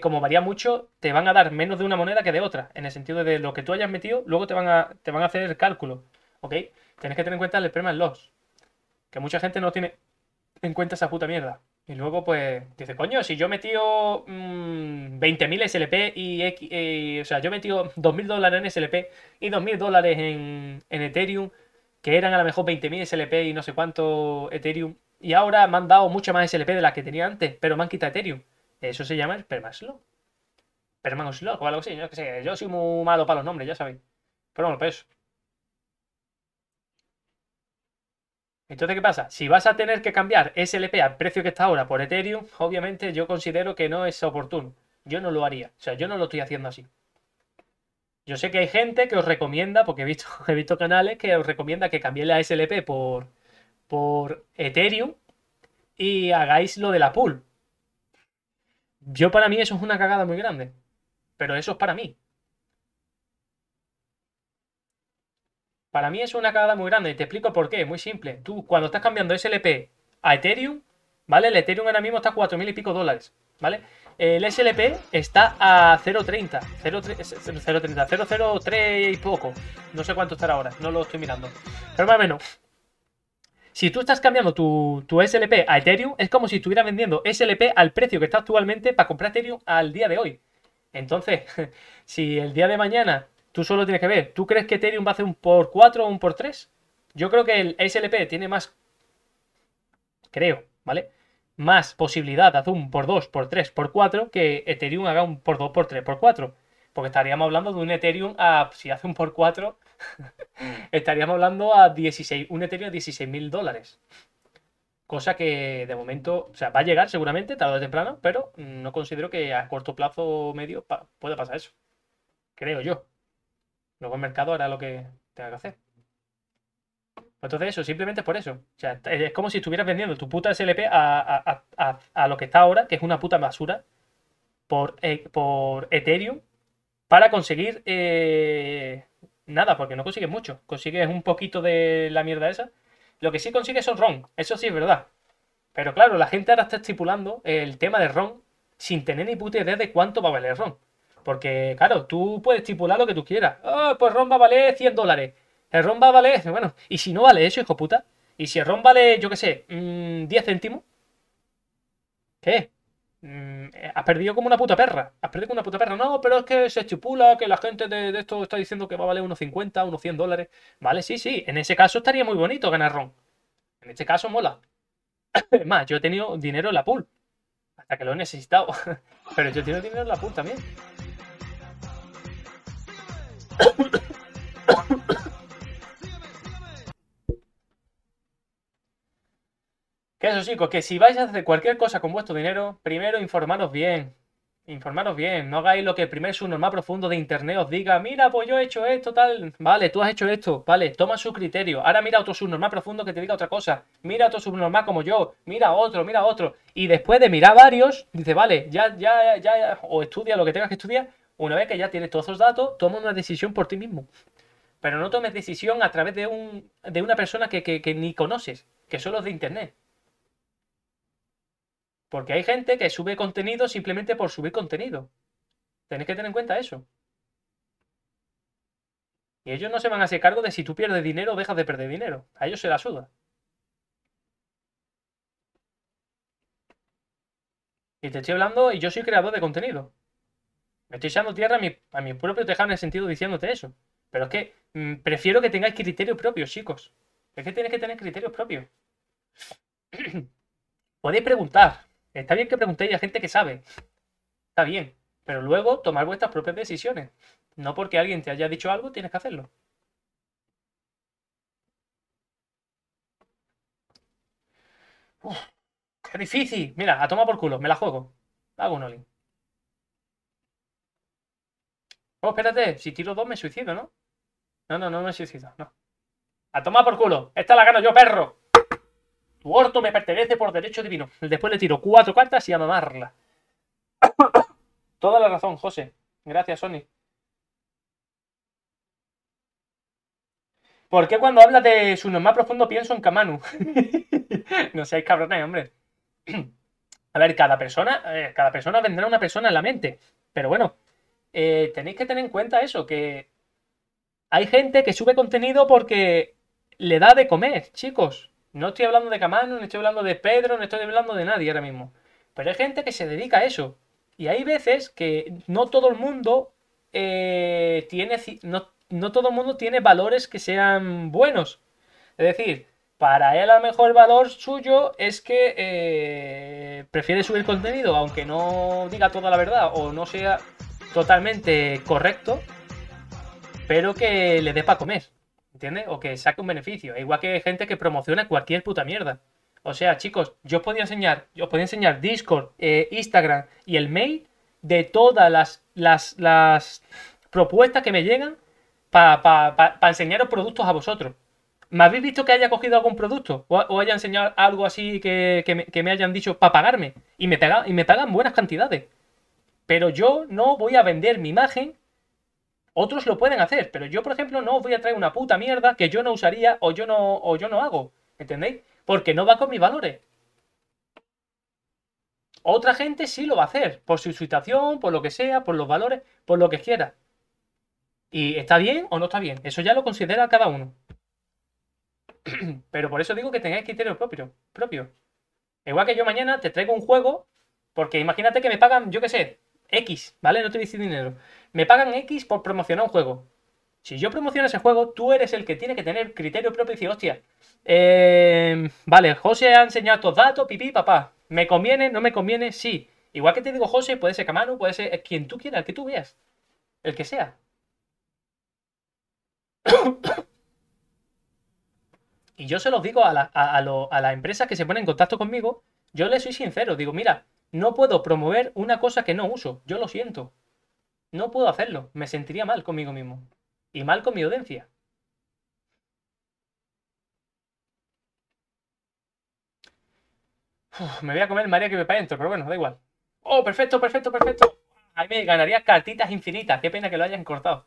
como varía mucho, te van a dar menos de una moneda que de otra. En el sentido de lo que tú hayas metido, luego te van a, te van a hacer el cálculo, ¿ok? Tienes que tener en cuenta el Perman Loss. Que mucha gente no tiene en cuenta esa puta mierda. Y luego, pues, dice, coño, si yo he metido mmm, 20.000 SLP y, y, O sea, yo he metido 2.000 dólares en SLP y 2.000 dólares en, en Ethereum, que eran a lo mejor 20.000 SLP y no sé cuánto Ethereum, y ahora me han dado mucho más SLP de las que tenía antes, pero me han quitado Ethereum. Eso se llama el Permaslow. Permaslow o algo así, yo que sé. Yo soy muy malo para los nombres, ya sabéis. Pero bueno, pues eso. Entonces, ¿qué pasa? Si vas a tener que cambiar SLP al precio que está ahora por Ethereum, obviamente yo considero que no es oportuno. Yo no lo haría. O sea, yo no lo estoy haciendo así. Yo sé que hay gente que os recomienda, porque he visto, he visto canales que os recomienda que cambiéis la SLP por, por Ethereum y hagáis lo de la pool. Yo para mí eso es una cagada muy grande. Pero eso es para mí. Para mí es una cagada muy grande y te explico por qué. Muy simple. Tú cuando estás cambiando SLP a Ethereum, ¿vale? El Ethereum ahora mismo está a 4.000 y pico dólares, ¿vale? El SLP está a 0.30, 0.30, 0.03 y poco. No sé cuánto estará ahora, no lo estoy mirando. Pero más o menos. Si tú estás cambiando tu, SLP a Ethereum, es como si estuvieras vendiendo SLP al precio que está actualmente para comprar Ethereum al día de hoy. Entonces, si el día de mañana Tú solo tienes que ver, ¿tú crees que Ethereum va a hacer un por 4 o un por 3? Yo creo que el SLP tiene más, creo, ¿vale? Más posibilidad de hacer un por 2, por 3, por 4 que Ethereum haga un por 2, por 3, por 4. Porque estaríamos hablando de un Ethereum a, si hace un por 4, estaríamos hablando a 16, un Ethereum a 16 mil dólares. Cosa que de momento, o sea, va a llegar seguramente, tarde o temprano, pero no considero que a corto plazo medio pueda pasar eso. Creo yo. Luego el mercado hará lo que tenga que hacer. Entonces eso, simplemente por eso. O sea, es como si estuvieras vendiendo tu puta SLP a, lo que está ahora, que es una puta basura, por, eh, por Ethereum, para conseguir eh, nada, porque no consigues mucho. Consigues un poquito de la mierda esa. Lo que sí consigues son RON, eso sí es verdad. Pero claro, la gente ahora está estipulando el tema de RON sin tener ni puta idea de cuánto va a valer RON. Porque, claro, tú puedes estipular lo que tú quieras. Oh, pues ROM va a valer 100 dólares. El ROM va a valer, bueno, ¿y si no vale eso, hijo puta? ¿Y si el ROM vale, yo qué sé, 10 mm, céntimos? ¿Qué? Mm, has perdido como una puta perra. Has perdido como una puta perra. No, pero es que se estipula que la gente de, esto está diciendo que va a valer unos 50, unos 100 dólares. Vale, sí, sí. En ese caso estaría muy bonito ganar ROM. En este caso mola. Es más, yo he tenido dinero en la pool. Hasta que lo he necesitado. Pero yo he tenido dinero en la pool también. eso, chicos, que si vais a hacer cualquier cosa con vuestro dinero, primero informaros bien. Informaros bien, no hagáis lo que el primer subnormal profundo de internet os diga, mira, pues yo he hecho esto, tal. Vale, tú has hecho esto, vale, toma su criterio. Ahora mira otro subnormal profundo que te diga otra cosa. Mira otro subnormal como yo, mira otro, mira otro. Y después de mirar varios, dice, vale, ya, ya, ya, o estudia lo que tengas que estudiar, una vez que ya tienes todos esos datos, toma una decisión por ti mismo. Pero no tomes decisión a través de, un, de una persona que, ni conoces, que solo es de internet. Porque hay gente que sube contenido simplemente por subir contenido. Tenéis que tener en cuenta eso. Y ellos no se van a hacer cargo de si tú pierdes dinero o dejas de perder dinero. A ellos se la suda. Y te estoy hablando y yo soy creador de contenido. Me estoy echando tierra a mi, a mi propio tejado en el sentido diciéndote eso. Pero es que mm, prefiero que tengáis criterios propios, chicos. Es que tienes que tener criterios propios. Podéis preguntar. Está bien que preguntéis a gente que sabe. Está bien. Pero luego tomar vuestras propias decisiones. No porque alguien te haya dicho algo, tienes que hacerlo. Qué difícil. Mira, a tomar por culo. Me la juego. Hago un olin. Oh, espérate, si tiro dos me suicido, ¿no? No, no, no me suicido, no. A tomar por culo. Esta la gano yo, perro. Tu orto me pertenece por derecho divino. Después le tiro cuatro cartas y a mamarla. Toda la razón, José. Gracias, Sony. ¿Por qué cuando hablas de su más profundo pienso en Kamanu? no seáis cabrones, hombre. A ver, cada persona, eh, cada persona vendrá una persona en la mente. Pero bueno, eh, tenéis que tener en cuenta eso, que hay gente que sube contenido porque le da de comer, chicos. No estoy hablando de Camano, no estoy hablando de Pedro, no estoy hablando de nadie ahora mismo. Pero hay gente que se dedica a eso. Y hay veces que no todo el mundo eh, tiene. No, todo el mundo tiene valores que sean buenos. Es decir, para él a lo mejor el valor suyo es que eh, prefiere subir contenido aunque no diga toda la verdad o no sea totalmente correcto, pero que le dé para comer, ¿entiendes? O que saque un beneficio. Igual que hay gente que promociona cualquier puta mierda. O sea, chicos, yo os podía enseñar, yo os podía enseñar Discord, eh, Instagram y el mail de todas las, las, las propuestas que me llegan para enseñaros productos a vosotros. ¿Me habéis visto que haya cogido algún producto? ¿O, haya enseñado algo así que, me, hayan dicho para pagarme? Y me, y me pagan buenas cantidades. Pero yo no voy a vender mi imagen. Otros lo pueden hacer, pero yo, por ejemplo, no os voy a traer una puta mierda que yo no usaría o yo no, o yo no hago. ¿Entendéis? Porque no va con mis valores. Otra gente sí lo va a hacer, por su situación, por lo que sea, por los valores, por lo que quiera. ¿Y está bien o no está bien? Eso ya lo considera cada uno. Pero por eso digo que tengáis criterio propio, propio. Igual que yo mañana te traigo un juego, porque imagínate que me pagan, yo qué sé, X, ¿vale? No te voy dinero. Me pagan X por promocionar un juego. Si yo promociono ese juego, tú eres el que tiene que tener criterio propio y decir, hostia, eh, vale, José ha enseñado estos datos, pipí, papá. ¿Me conviene? ¿No me conviene? Sí. Igual que te digo José, puede ser Camano, puede ser quien tú quieras, el que tú veas. El que sea. Y yo se los digo a, las empresas que se ponen en contacto conmigo, yo les soy sincero, digo, mira, no puedo promover una cosa que no uso, yo lo siento. No puedo hacerlo, me sentiría mal conmigo mismo. Y mal con mi audiencia. me voy a comer María que me para adentro, pero bueno, da igual. Oh, perfecto, perfecto, perfecto. Ahí me ganaría cartitas infinitas. Qué pena que lo hayan cortado.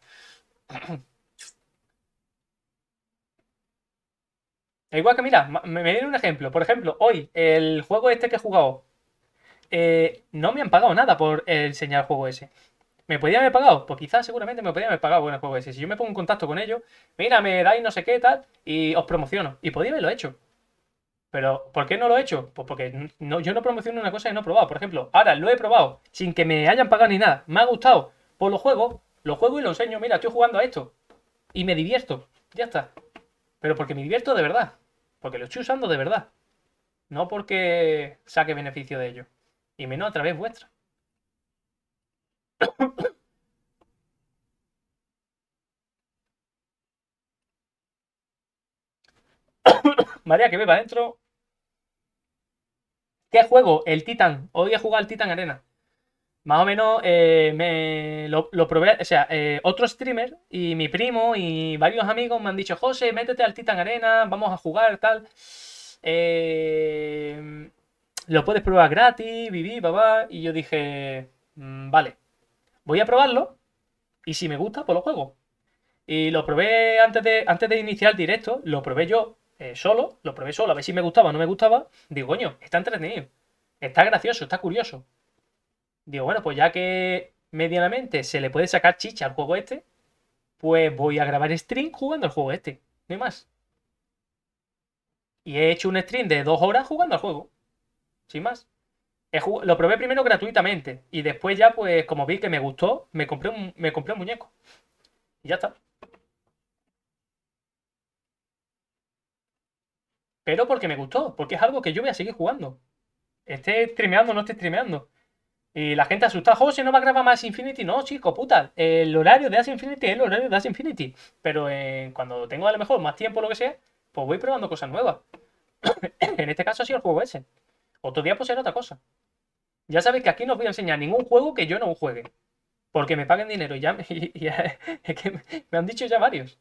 Igual que, mira, me, viene un ejemplo. Por ejemplo, hoy, el juego este que he jugado, eh, no me han pagado nada por enseñar el juego ese. ¿Me podían haber pagado? Pues quizás seguramente me podían haber pagado por el juego ese. Si yo me pongo en contacto con ellos, mira, me dais no sé qué tal, y os promociono. Y podía haberlo hecho. Pero, ¿por qué no lo he hecho? Pues porque no, yo no promociono una cosa que no he probado. Por ejemplo, ahora lo he probado sin que me hayan pagado ni nada. Me ha gustado. Pues lo juego, lo juego y lo enseño. Mira, estoy jugando a esto. Y me divierto. Ya está. Pero porque me divierto de verdad. Porque lo estoy usando de verdad. No porque saque beneficio de ello. Y menos a través vuestra. María, que beba adentro. ¿Qué juego? El Titan. Hoy he jugado al Titan Arena. Más o menos eh, lo, probé. O sea, eh, otro streamer y mi primo y varios amigos me han dicho: José, métete al Titan Arena, vamos a jugar, tal. Eh, lo puedes probar gratis, viví, papá. Y yo dije: mm, Vale, voy a probarlo. Y si me gusta, pues lo juego. Y lo probé antes de, antes de iniciar el directo, lo probé yo eh, solo, lo probé solo, a ver si me gustaba o no me gustaba. Digo, coño, está entretenido. Está gracioso, está curioso. Digo, bueno, pues ya que medianamente se le puede sacar chicha al juego este, pues voy a grabar stream jugando al juego este. No hay más. Y he hecho un stream de dos horas jugando al juego. Sin más. lo probé primero gratuitamente. Y después ya, pues, como vi que me gustó, me compré un, me compré un muñeco. Y ya está. Pero porque me gustó, porque es algo que yo voy a seguir jugando. Esté streameando o no esté streameando. Y la gente asusta, José, ¿no va a grabar más Infinity? No, chico, puta. El horario de As Infinity es el horario de As Infinity. Pero eh, cuando tengo a lo mejor más tiempo o lo que sea, pues voy probando cosas nuevas. en este caso ha sido el juego ese. Otro día pues será otra cosa. Ya sabéis que aquí no os voy a enseñar ningún juego que yo no juegue. Porque me paguen dinero. Y ya, es que me han dicho ya varios.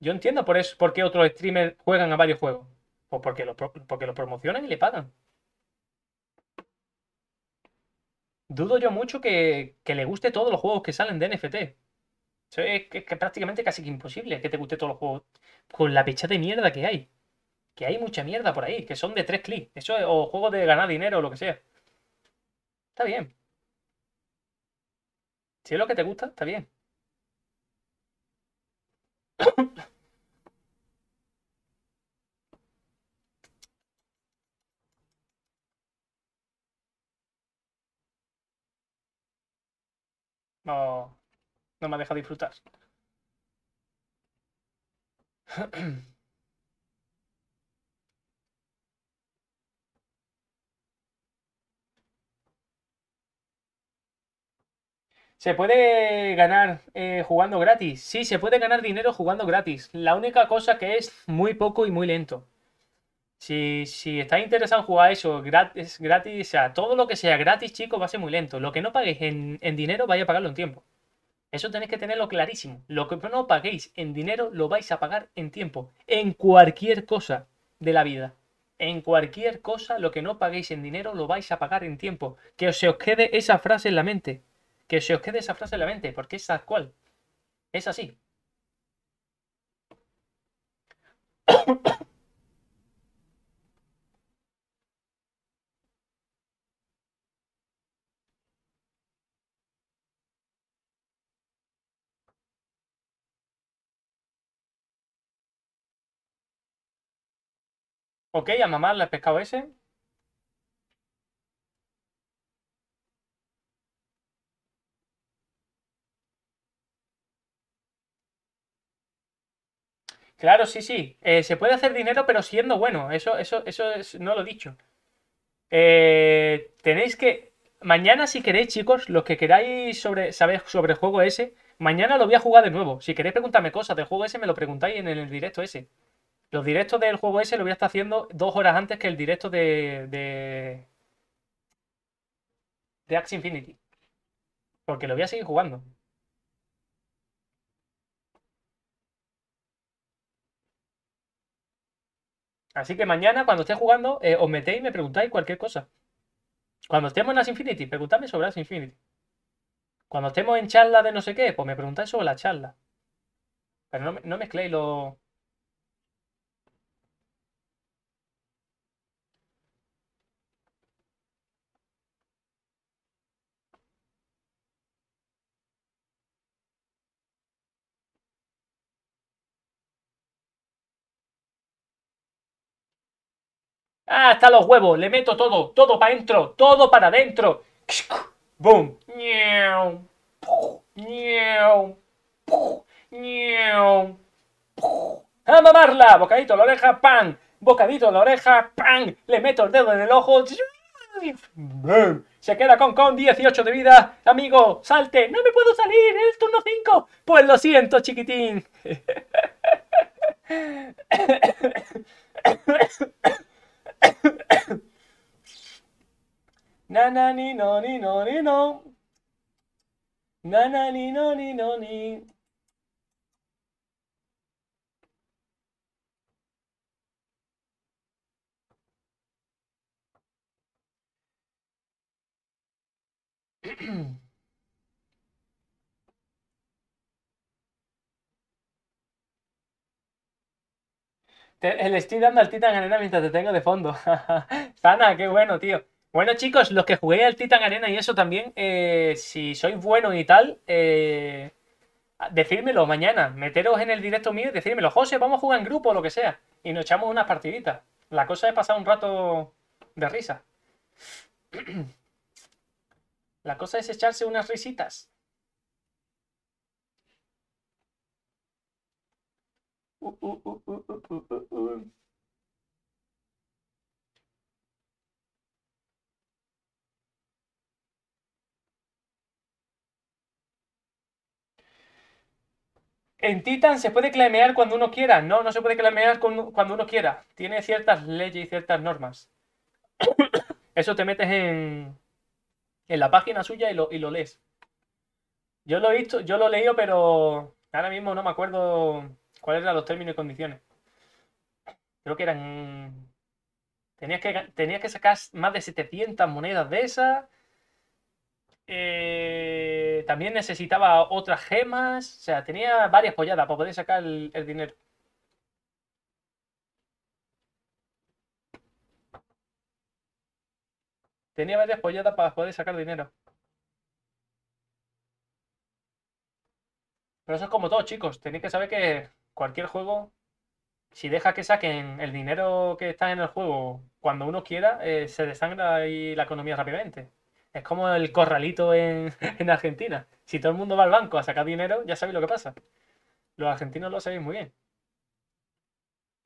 Yo entiendo por, eso, por qué otros streamers juegan a varios juegos. Pues porque los, porque los promocionan y le pagan. dudo yo mucho que, le guste todos los juegos que salen de NFT. Eso es que, prácticamente casi que imposible que te guste todos los juegos. Con la pecha de mierda que hay que hay mucha mierda por ahí, que son de tres clics. Eso es, o juegos de ganar dinero o lo que sea. Está bien. Si es lo que te gusta, está bien. No, no me ha dejado disfrutar. ¿Se puede ganar eh, jugando gratis? Sí, se puede ganar dinero jugando gratis. La única cosa que es muy poco y muy lento. Si, si estáis interesados en jugar eso gratis, gratis, o sea, todo lo que sea gratis, chicos, va a ser muy lento. Lo que no paguéis en, en dinero, vais a pagarlo en tiempo. Eso tenéis que tenerlo clarísimo. Lo que no paguéis en dinero, lo vais a pagar en tiempo. En cualquier cosa de la vida. En cualquier cosa, lo que no paguéis en dinero, lo vais a pagar en tiempo. Que se os quede esa frase en la mente. Que se os quede esa frase en la mente, porque es tal cual. Es así. Ok, a mamá le he pescado ese. Claro, sí, sí. Eh, se puede hacer dinero, pero siendo bueno. Eso, eso, eso es- no lo he dicho. Eh, tenéis que. Mañana, si queréis, chicos, los que queráis sobre, saber sobre el juego ese, mañana lo voy a jugar de nuevo. Si queréis preguntarme cosas del juego ese, me lo preguntáis en el directo ese. Los directos del juego ese lo voy a estar haciendo dos horas antes que el directo de. de. de Infinity. Porque lo voy a seguir jugando. Así que mañana, cuando esté jugando, eh, os metéis y me preguntáis cualquier cosa. Cuando estemos en As Infinity, preguntadme sobre As Infinity. Cuando estemos en charla de no sé qué, pues me preguntáis sobre la charla. Pero no, no mezcléis los. ¡Ah, hasta los huevos! Le meto todo, todo para adentro, todo para adentro. ¡Boom! ¡A mamarla! Bocadito en la oreja, ¡pam! Bocadito en la oreja, ¡pam! Le meto el dedo en el ojo. Se queda con con 18 de vida. Amigo, salte. No me puedo salir. Es turno 5. Pues lo siento, chiquitín. Na na ni no ni no ni no. Na na ni no ni no ni. Te- le estoy dando al Titan Arena mientras te tengo de fondo. Zana, qué bueno, tío. Bueno, chicos, los que jugué al Titan Arena y eso también, eh, si sois buenos y tal, eh, decírmelo mañana. Meteros en el directo mío y decírmelo. José, vamos a jugar en grupo o lo que sea. Y nos echamos unas partiditas. La cosa es pasar un rato de risa. La cosa es echarse unas risitas. Uh, uh, uh. En Titan se puede clamear cuando uno quiera. No, no se puede clamear cuando cuando uno quiera. Tiene ciertas leyes y ciertas normas. Eso te metes en, en la página suya y lo, y lo lees. Yo lo he visto, yo lo he leído, pero ahora mismo no me acuerdo cuáles eran los términos y condiciones. Creo que eran. Tenías que, tenías que sacar más de 700 monedas de esas. Eh, también necesitaba otras gemas. O sea, tenía varias polladas para poder sacar el, el dinero. Tenía varias polladas para poder sacar dinero. Pero eso es como todo, chicos. Tenéis que saber que cualquier juego, si deja que saquen el dinero que está en el juego cuando uno quiera, eh, se desangra ahí la economía rápidamente. Es como el corralito en, en Argentina. Si todo el mundo va al banco a sacar dinero, ya sabéis lo que pasa. Los argentinos lo sabéis muy bien.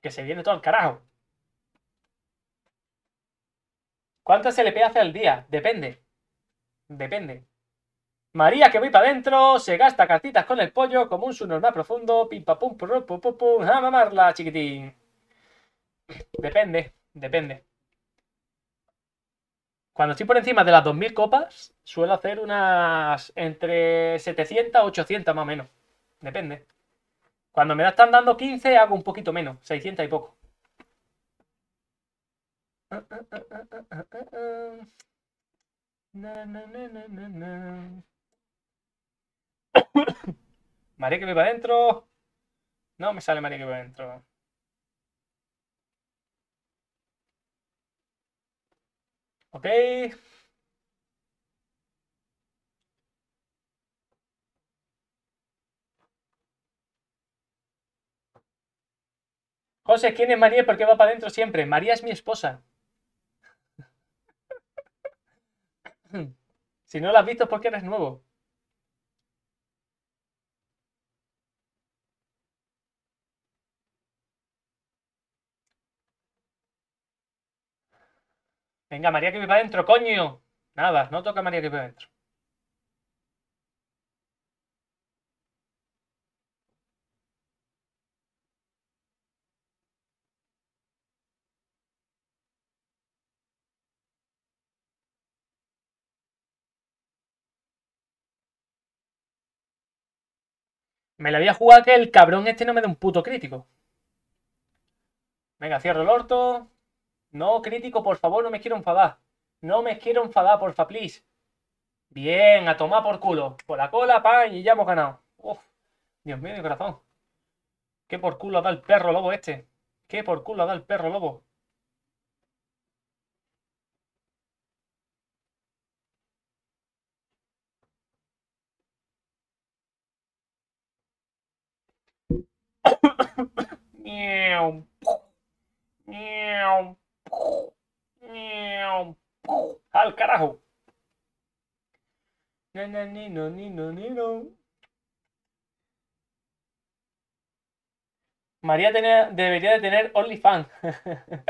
Que se viene todo al carajo. ¿Cuántas LP hace al día? Depende. Depende. María, que voy para adentro, se gasta cartitas con el pollo como un subnormal profundo. Pim pam pum pum pum pum pum. A mamarla, chiquitín. Depende, depende. Cuando estoy por encima de las 2000 copas, suelo hacer unas entre 700 a 800 más o menos. Depende. Cuando me están dando 15, hago un poquito menos, 600 y poco. María que va adentro. No me sale María que va adentro. Ok. José, ¿quién es María por qué va para adentro siempre? María es mi esposa. si no la has visto es porque eres nuevo. Venga, María que va adentro, coño. Nada, no toca María que va adentro. Me la voy a jugar que el cabrón este no me dé un puto crítico. Venga, cierro el orto. No, crítico, por favor, no me quiero enfadar. No me quiero enfadar, porfa, please. Bien, a tomar por culo. Por la cola, pan, y ya hemos ganado. Uf, Dios mío, mi corazón. ¿Qué por culo da el perro lobo este? ¿Qué por culo da el perro lobo? Miau. Miau. Al carajo. No, no, ni, no. María debería de tener OnlyFans.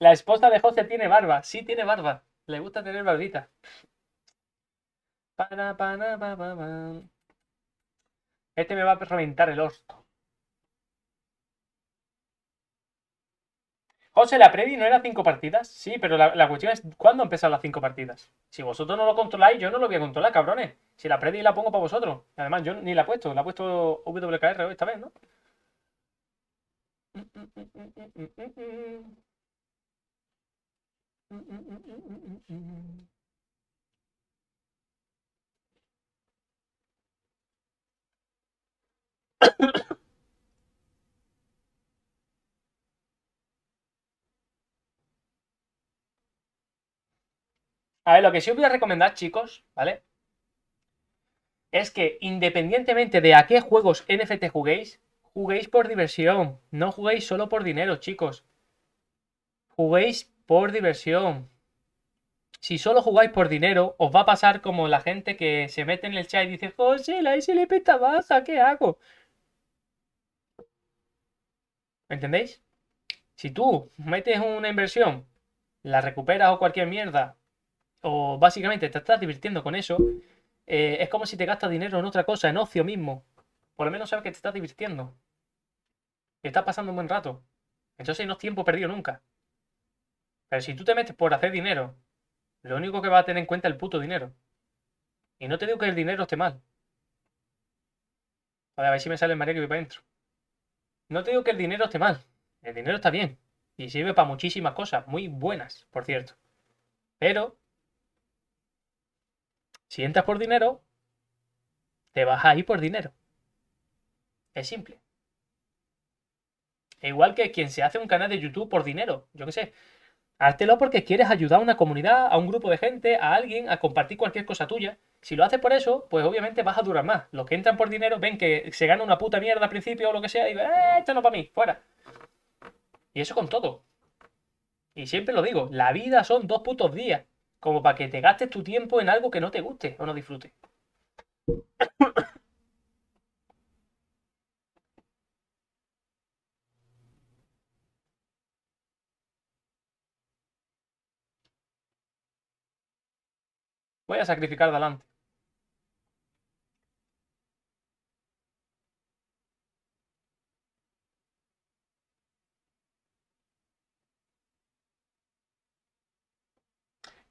La esposa de José tiene barba. Sí, tiene barba. Le gusta tener barbita. Este me va a reventar el orto. José, la Predi no era cinco partidas. Sí, pero la, cuestión es cuándo empiezan las cinco partidas. Si vosotros no lo controláis, yo no lo voy a controlar, cabrones. Si la Predi la pongo para vosotros. Además, yo ni la he puesto, la ha puesto WKR esta vez, ¿no? A ver, lo que sí os voy a recomendar, chicos, ¿vale? Es que independientemente de a qué juegos NFT juguéis, juguéis por diversión. No juguéis solo por dinero, chicos. Juguéis por diversión. Si solo jugáis por dinero, os va a pasar como la gente que se mete en el chat y dice, José, la SLP está baja, ¿qué hago? ¿Entendéis? Si tú metes una inversión, la recuperas o cualquier mierda, o básicamente te estás divirtiendo con eso, eh, es como si te gastas dinero en otra cosa, en ocio mismo. Por lo menos sabes que te estás divirtiendo. Que estás pasando un buen rato. Entonces no es tiempo perdido nunca. Pero si tú te metes por hacer dinero, lo único que vas a tener en cuenta es el puto dinero. Y no te digo que el dinero esté mal. A ver si me sale el María que voy para adentro. No te digo que el dinero esté mal. El dinero está bien. Y sirve para muchísimas cosas. Muy buenas, por cierto. Pero si entras por dinero, te vas a ir por dinero. Es simple. E igual que quien se hace un canal de YouTube por dinero, yo qué sé. Hártelo porque quieres ayudar a una comunidad, a un grupo de gente, a alguien, a compartir cualquier cosa tuya. Si lo haces por eso, pues obviamente vas a durar más. Los que entran por dinero ven que se gana una puta mierda al principio o lo que sea y dicen, eh, para mí, fuera. Y eso con todo. Y siempre lo digo, la vida son dos putos días. Como para que te gastes tu tiempo en algo que no te guste o no disfrutes. Voy a sacrificar delante.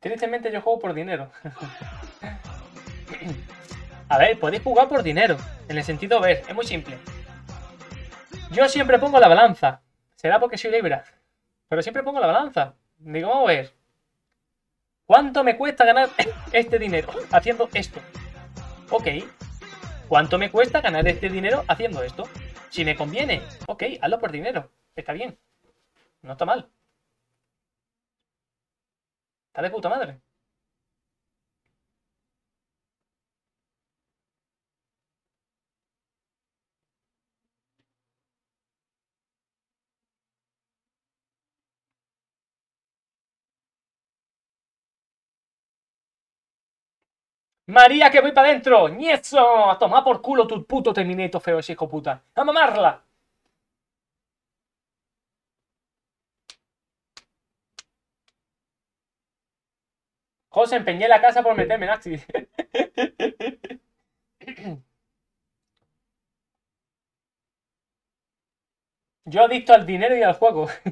Tristemente yo juego por dinero. A ver, podéis jugar por dinero. En el sentido, ver, es muy simple. Yo siempre pongo la balanza. Será porque soy libra. Pero siempre pongo la balanza. Digo, vamos a ver. ¿Cuánto me cuesta ganar este dinero haciendo esto? Ok. ¿Cuánto me cuesta ganar este dinero haciendo esto? Si me conviene, ok, hazlo por dinero. Está bien. No está mal. Está de puta madre. María, que voy para adentro. ¡Nieso! A tomar por culo tu puto terminato feo ese hijo puta. ¡A mamarla! José, empeñé la casa por meterme en Axis. Yo adicto al dinero y al juego.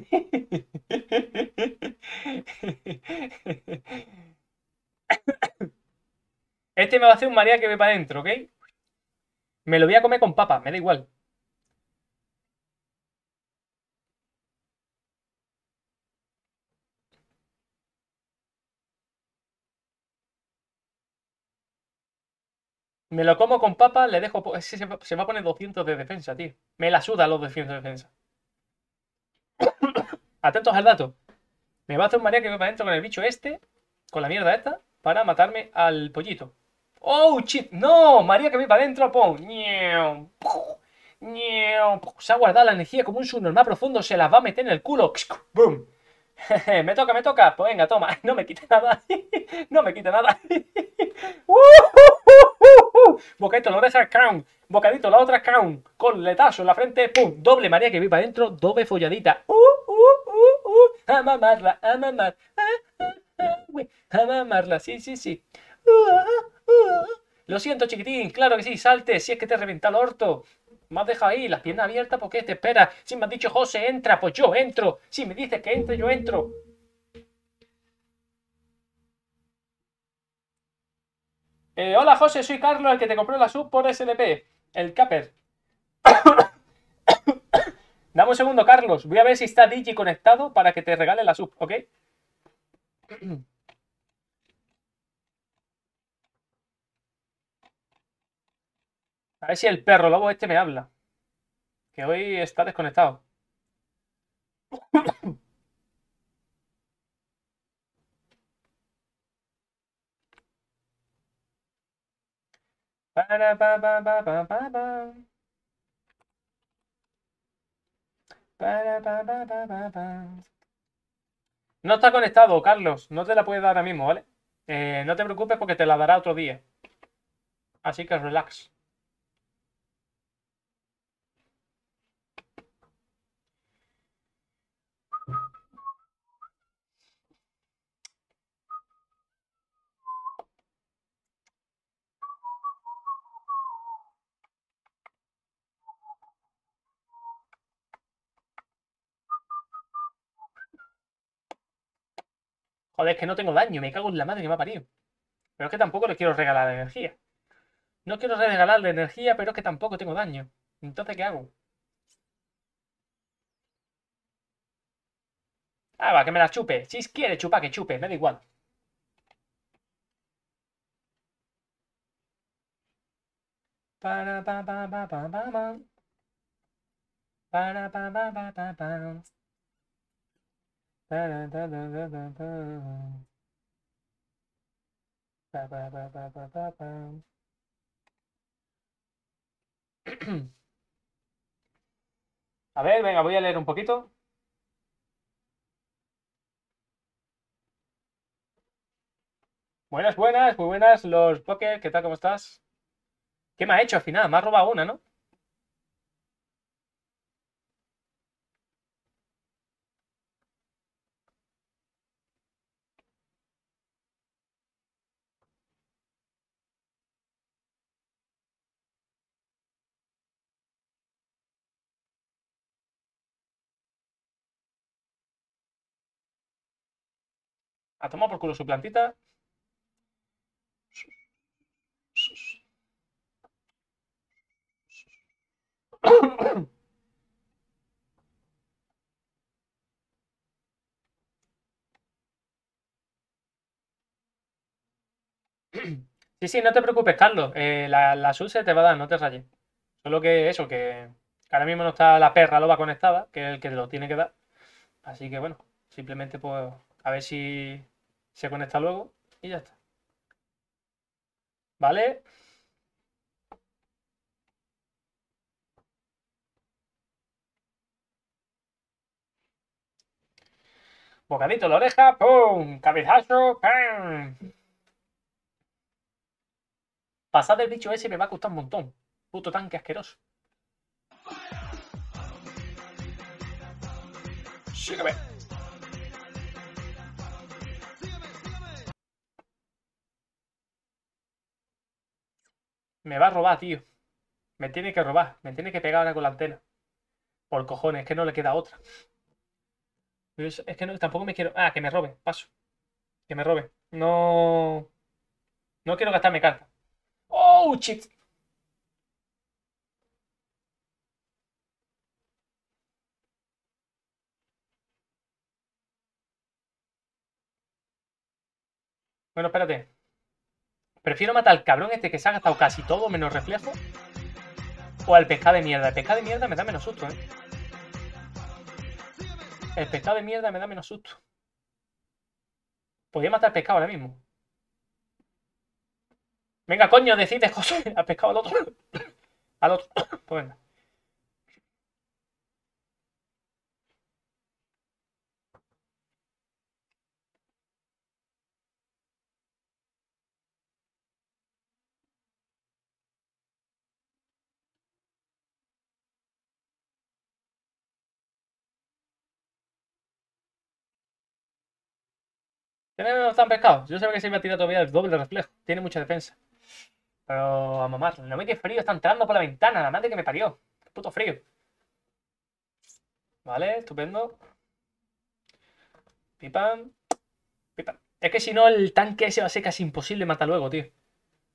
Este me va a hacer un María que ve para adentro, ¿ok? Me lo voy a comer con papa, me da igual. Me lo como con papa, le dejo... Se va a poner 200 de defensa, tío. Me la suda los 200 de defensa. Atentos al dato. Me va a hacer un María que ve para adentro con el bicho este, con la mierda esta, para matarme al pollito. ¡Oh, shit! ¡No! María que ve para adentro, ¡pum! Se ha guardado la energía como un subnormal profundo, se la va a meter en el culo. ¡Bum! me toca, me toca. Pues venga, toma. No me quite nada. no me quite nada. Bocadito, lo deja count. Bocadito, la otra count. Con letazo en la frente. ¡Pum! Doble María que vi para adentro. Doble folladita. ¡Uh, uh, uh, uh! A mamarla, a mamar. A mamarla, sí, sí, sí. Lo siento, chiquitín. Claro que sí, salte. Si es que te reventa el orto. Me has dejado ahí las piernas abiertas, ¿por qué te esperas? Si me has dicho José, entra, pues yo entro. Si me dices que entre, yo entro. Eh, hola José, soy Carlos, el que te compró la sub por SLP. El Capper. Dame un segundo, Carlos. Voy a ver si está Digi conectado para que te regale la sub, ¿ok? A ver si el perro lobo este me habla. Que hoy está desconectado. No está conectado, Carlos. No te la puedes dar ahora mismo, ¿vale? Eh, no te preocupes porque te la dará otro día. Así que relax. Joder, es que no tengo daño, me cago en la madre que me ha parido. Pero es que tampoco le quiero regalar energía. No quiero regalarle energía, pero es que tampoco tengo daño. Entonces, ¿qué hago? Ah, va, que me la chupe. Si quiere chupar, que chupe, me da igual. Para pa pa pa pa pa Para pa pa pa pa pa. A ver, venga, voy a leer un poquito. Buenas, buenas, muy buenas, los Poker, ¿qué tal? ¿Cómo estás? ¿Qué me ha hecho al final? Me ha robado una, ¿no? A tomar por culo su plantita. Sí, sí, no te preocupes, Carlos. Eh, la, la SUS se te va a dar, no te rayes. Solo que eso, que ahora mismo no está la perra loba conectada, que es el que te lo tiene que dar. Así que bueno, simplemente pues a ver si se conecta luego y ya está. ¿Vale? Bocadito en la oreja, ¡pum! Cabezazo, ¡pam! Pasar del bicho ese me va a costar un montón. Puto tanque asqueroso. Sígueme. Me va a robar, tío. Me tiene que robar. Me tiene que pegar ahora con la antena. Por cojones, es que no le queda otra. Es, que no, tampoco me quiero... Ah, que me robe. Paso. Que me robe. No... No quiero gastarme carta. ¡Oh, shit! Bueno, espérate. Prefiero matar al cabrón este que se ha gastado casi todo menos reflejo. O al pescado de mierda. El pescado de mierda me da menos susto, ¿eh? El pescado de mierda me da menos susto. Podría matar al pescado ahora mismo. Venga, coño, decides, José. Al pescado al otro. Al otro. Pues venga. Tiene tan pescado. Yo sabía que se iba a tirar todavía el doble reflejo. Tiene mucha defensa. Pero a mamar. No me que frío. Está entrando por la ventana. La madre que me parió. Qué puto frío. Vale, estupendo. Pipan. Pipan. Es que si no, el tanque ese va a ser casi imposible matar luego, tío.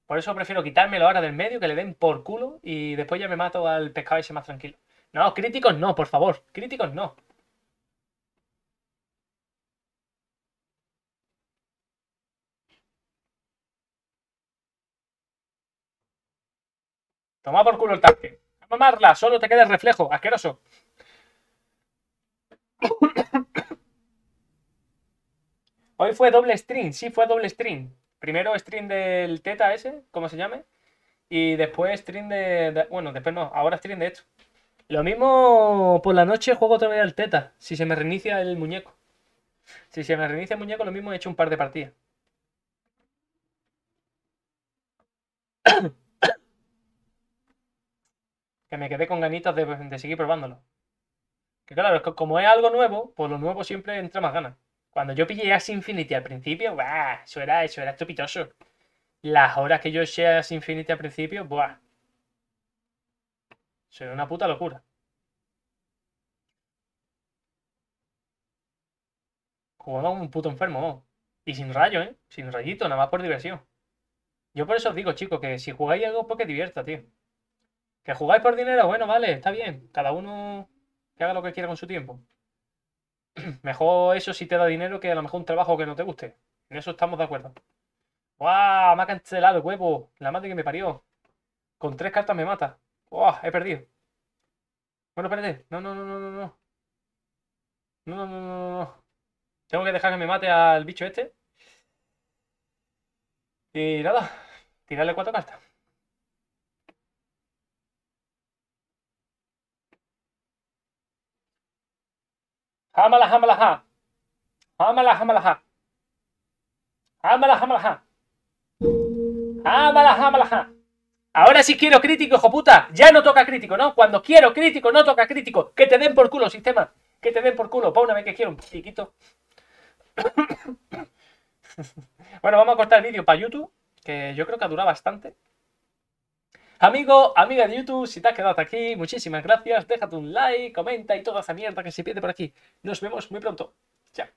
Por eso prefiero quitármelo ahora del medio, que le den por culo y después ya me mato al pescado ese más tranquilo. No, críticos no, por favor. Críticos no. Toma por culo el tanque. A mamarla, solo te queda el reflejo, asqueroso. Hoy fue doble stream, sí, fue doble stream. Primero stream del teta ese, como se llame. Y después stream de, Bueno, después no, ahora stream de esto. Lo mismo por la noche juego otra vez al teta, si se me reinicia el muñeco. Si se me reinicia el muñeco, lo mismo he hecho un par de partidas. Que me quedé con ganitas de, seguir probándolo. Que claro, como es algo nuevo, pues lo nuevo siempre entra más ganas. Cuando yo pillé As Infinity al principio, ¡buah! Eso era, eso era estupitoso. Las horas que yo eché As Infinity al principio, ¡buah! Eso era una puta locura. Jugando un puto enfermo. Y sin rayo, ¿eh? Sin rayito, nada más por diversión. Yo por eso os digo, chicos, que si jugáis algo, pues que divierta, tío. ¿Que jugáis por dinero? Bueno, vale, está bien. Cada uno que haga lo que quiera con su tiempo. Mejor eso si te da dinero que a lo mejor un trabajo que no te guste. En eso estamos de acuerdo. ¡Guau! Me ha cancelado el huevo. La madre que me parió. Con tres cartas me mata. ¡Guau! He perdido. Bueno, espérate. No, no, no, no, no. No, no, no, no, no. Tengo que dejar que me mate al bicho este. Y nada. Tirarle cuatro cartas. Hamala, hamala, ha. Hamala, hamala, ha. Hamala, hamala, ha. ¡Ámala, ámala! Ahora sí quiero crítico, hijo puta. Ya no toca crítico, ¿no? Cuando quiero crítico, no toca crítico. Que te den por culo, sistema. Que te den por culo. Pa' una vez que quiero un piquito. bueno, vamos a cortar el vídeo para YouTube. Que yo creo que ha durado bastante. Amigo, amiga de YouTube, si te has quedado aquí, muchísimas gracias. Déjate un like, comenta y toda esa mierda que se pide por aquí. Nos vemos muy pronto. Chao.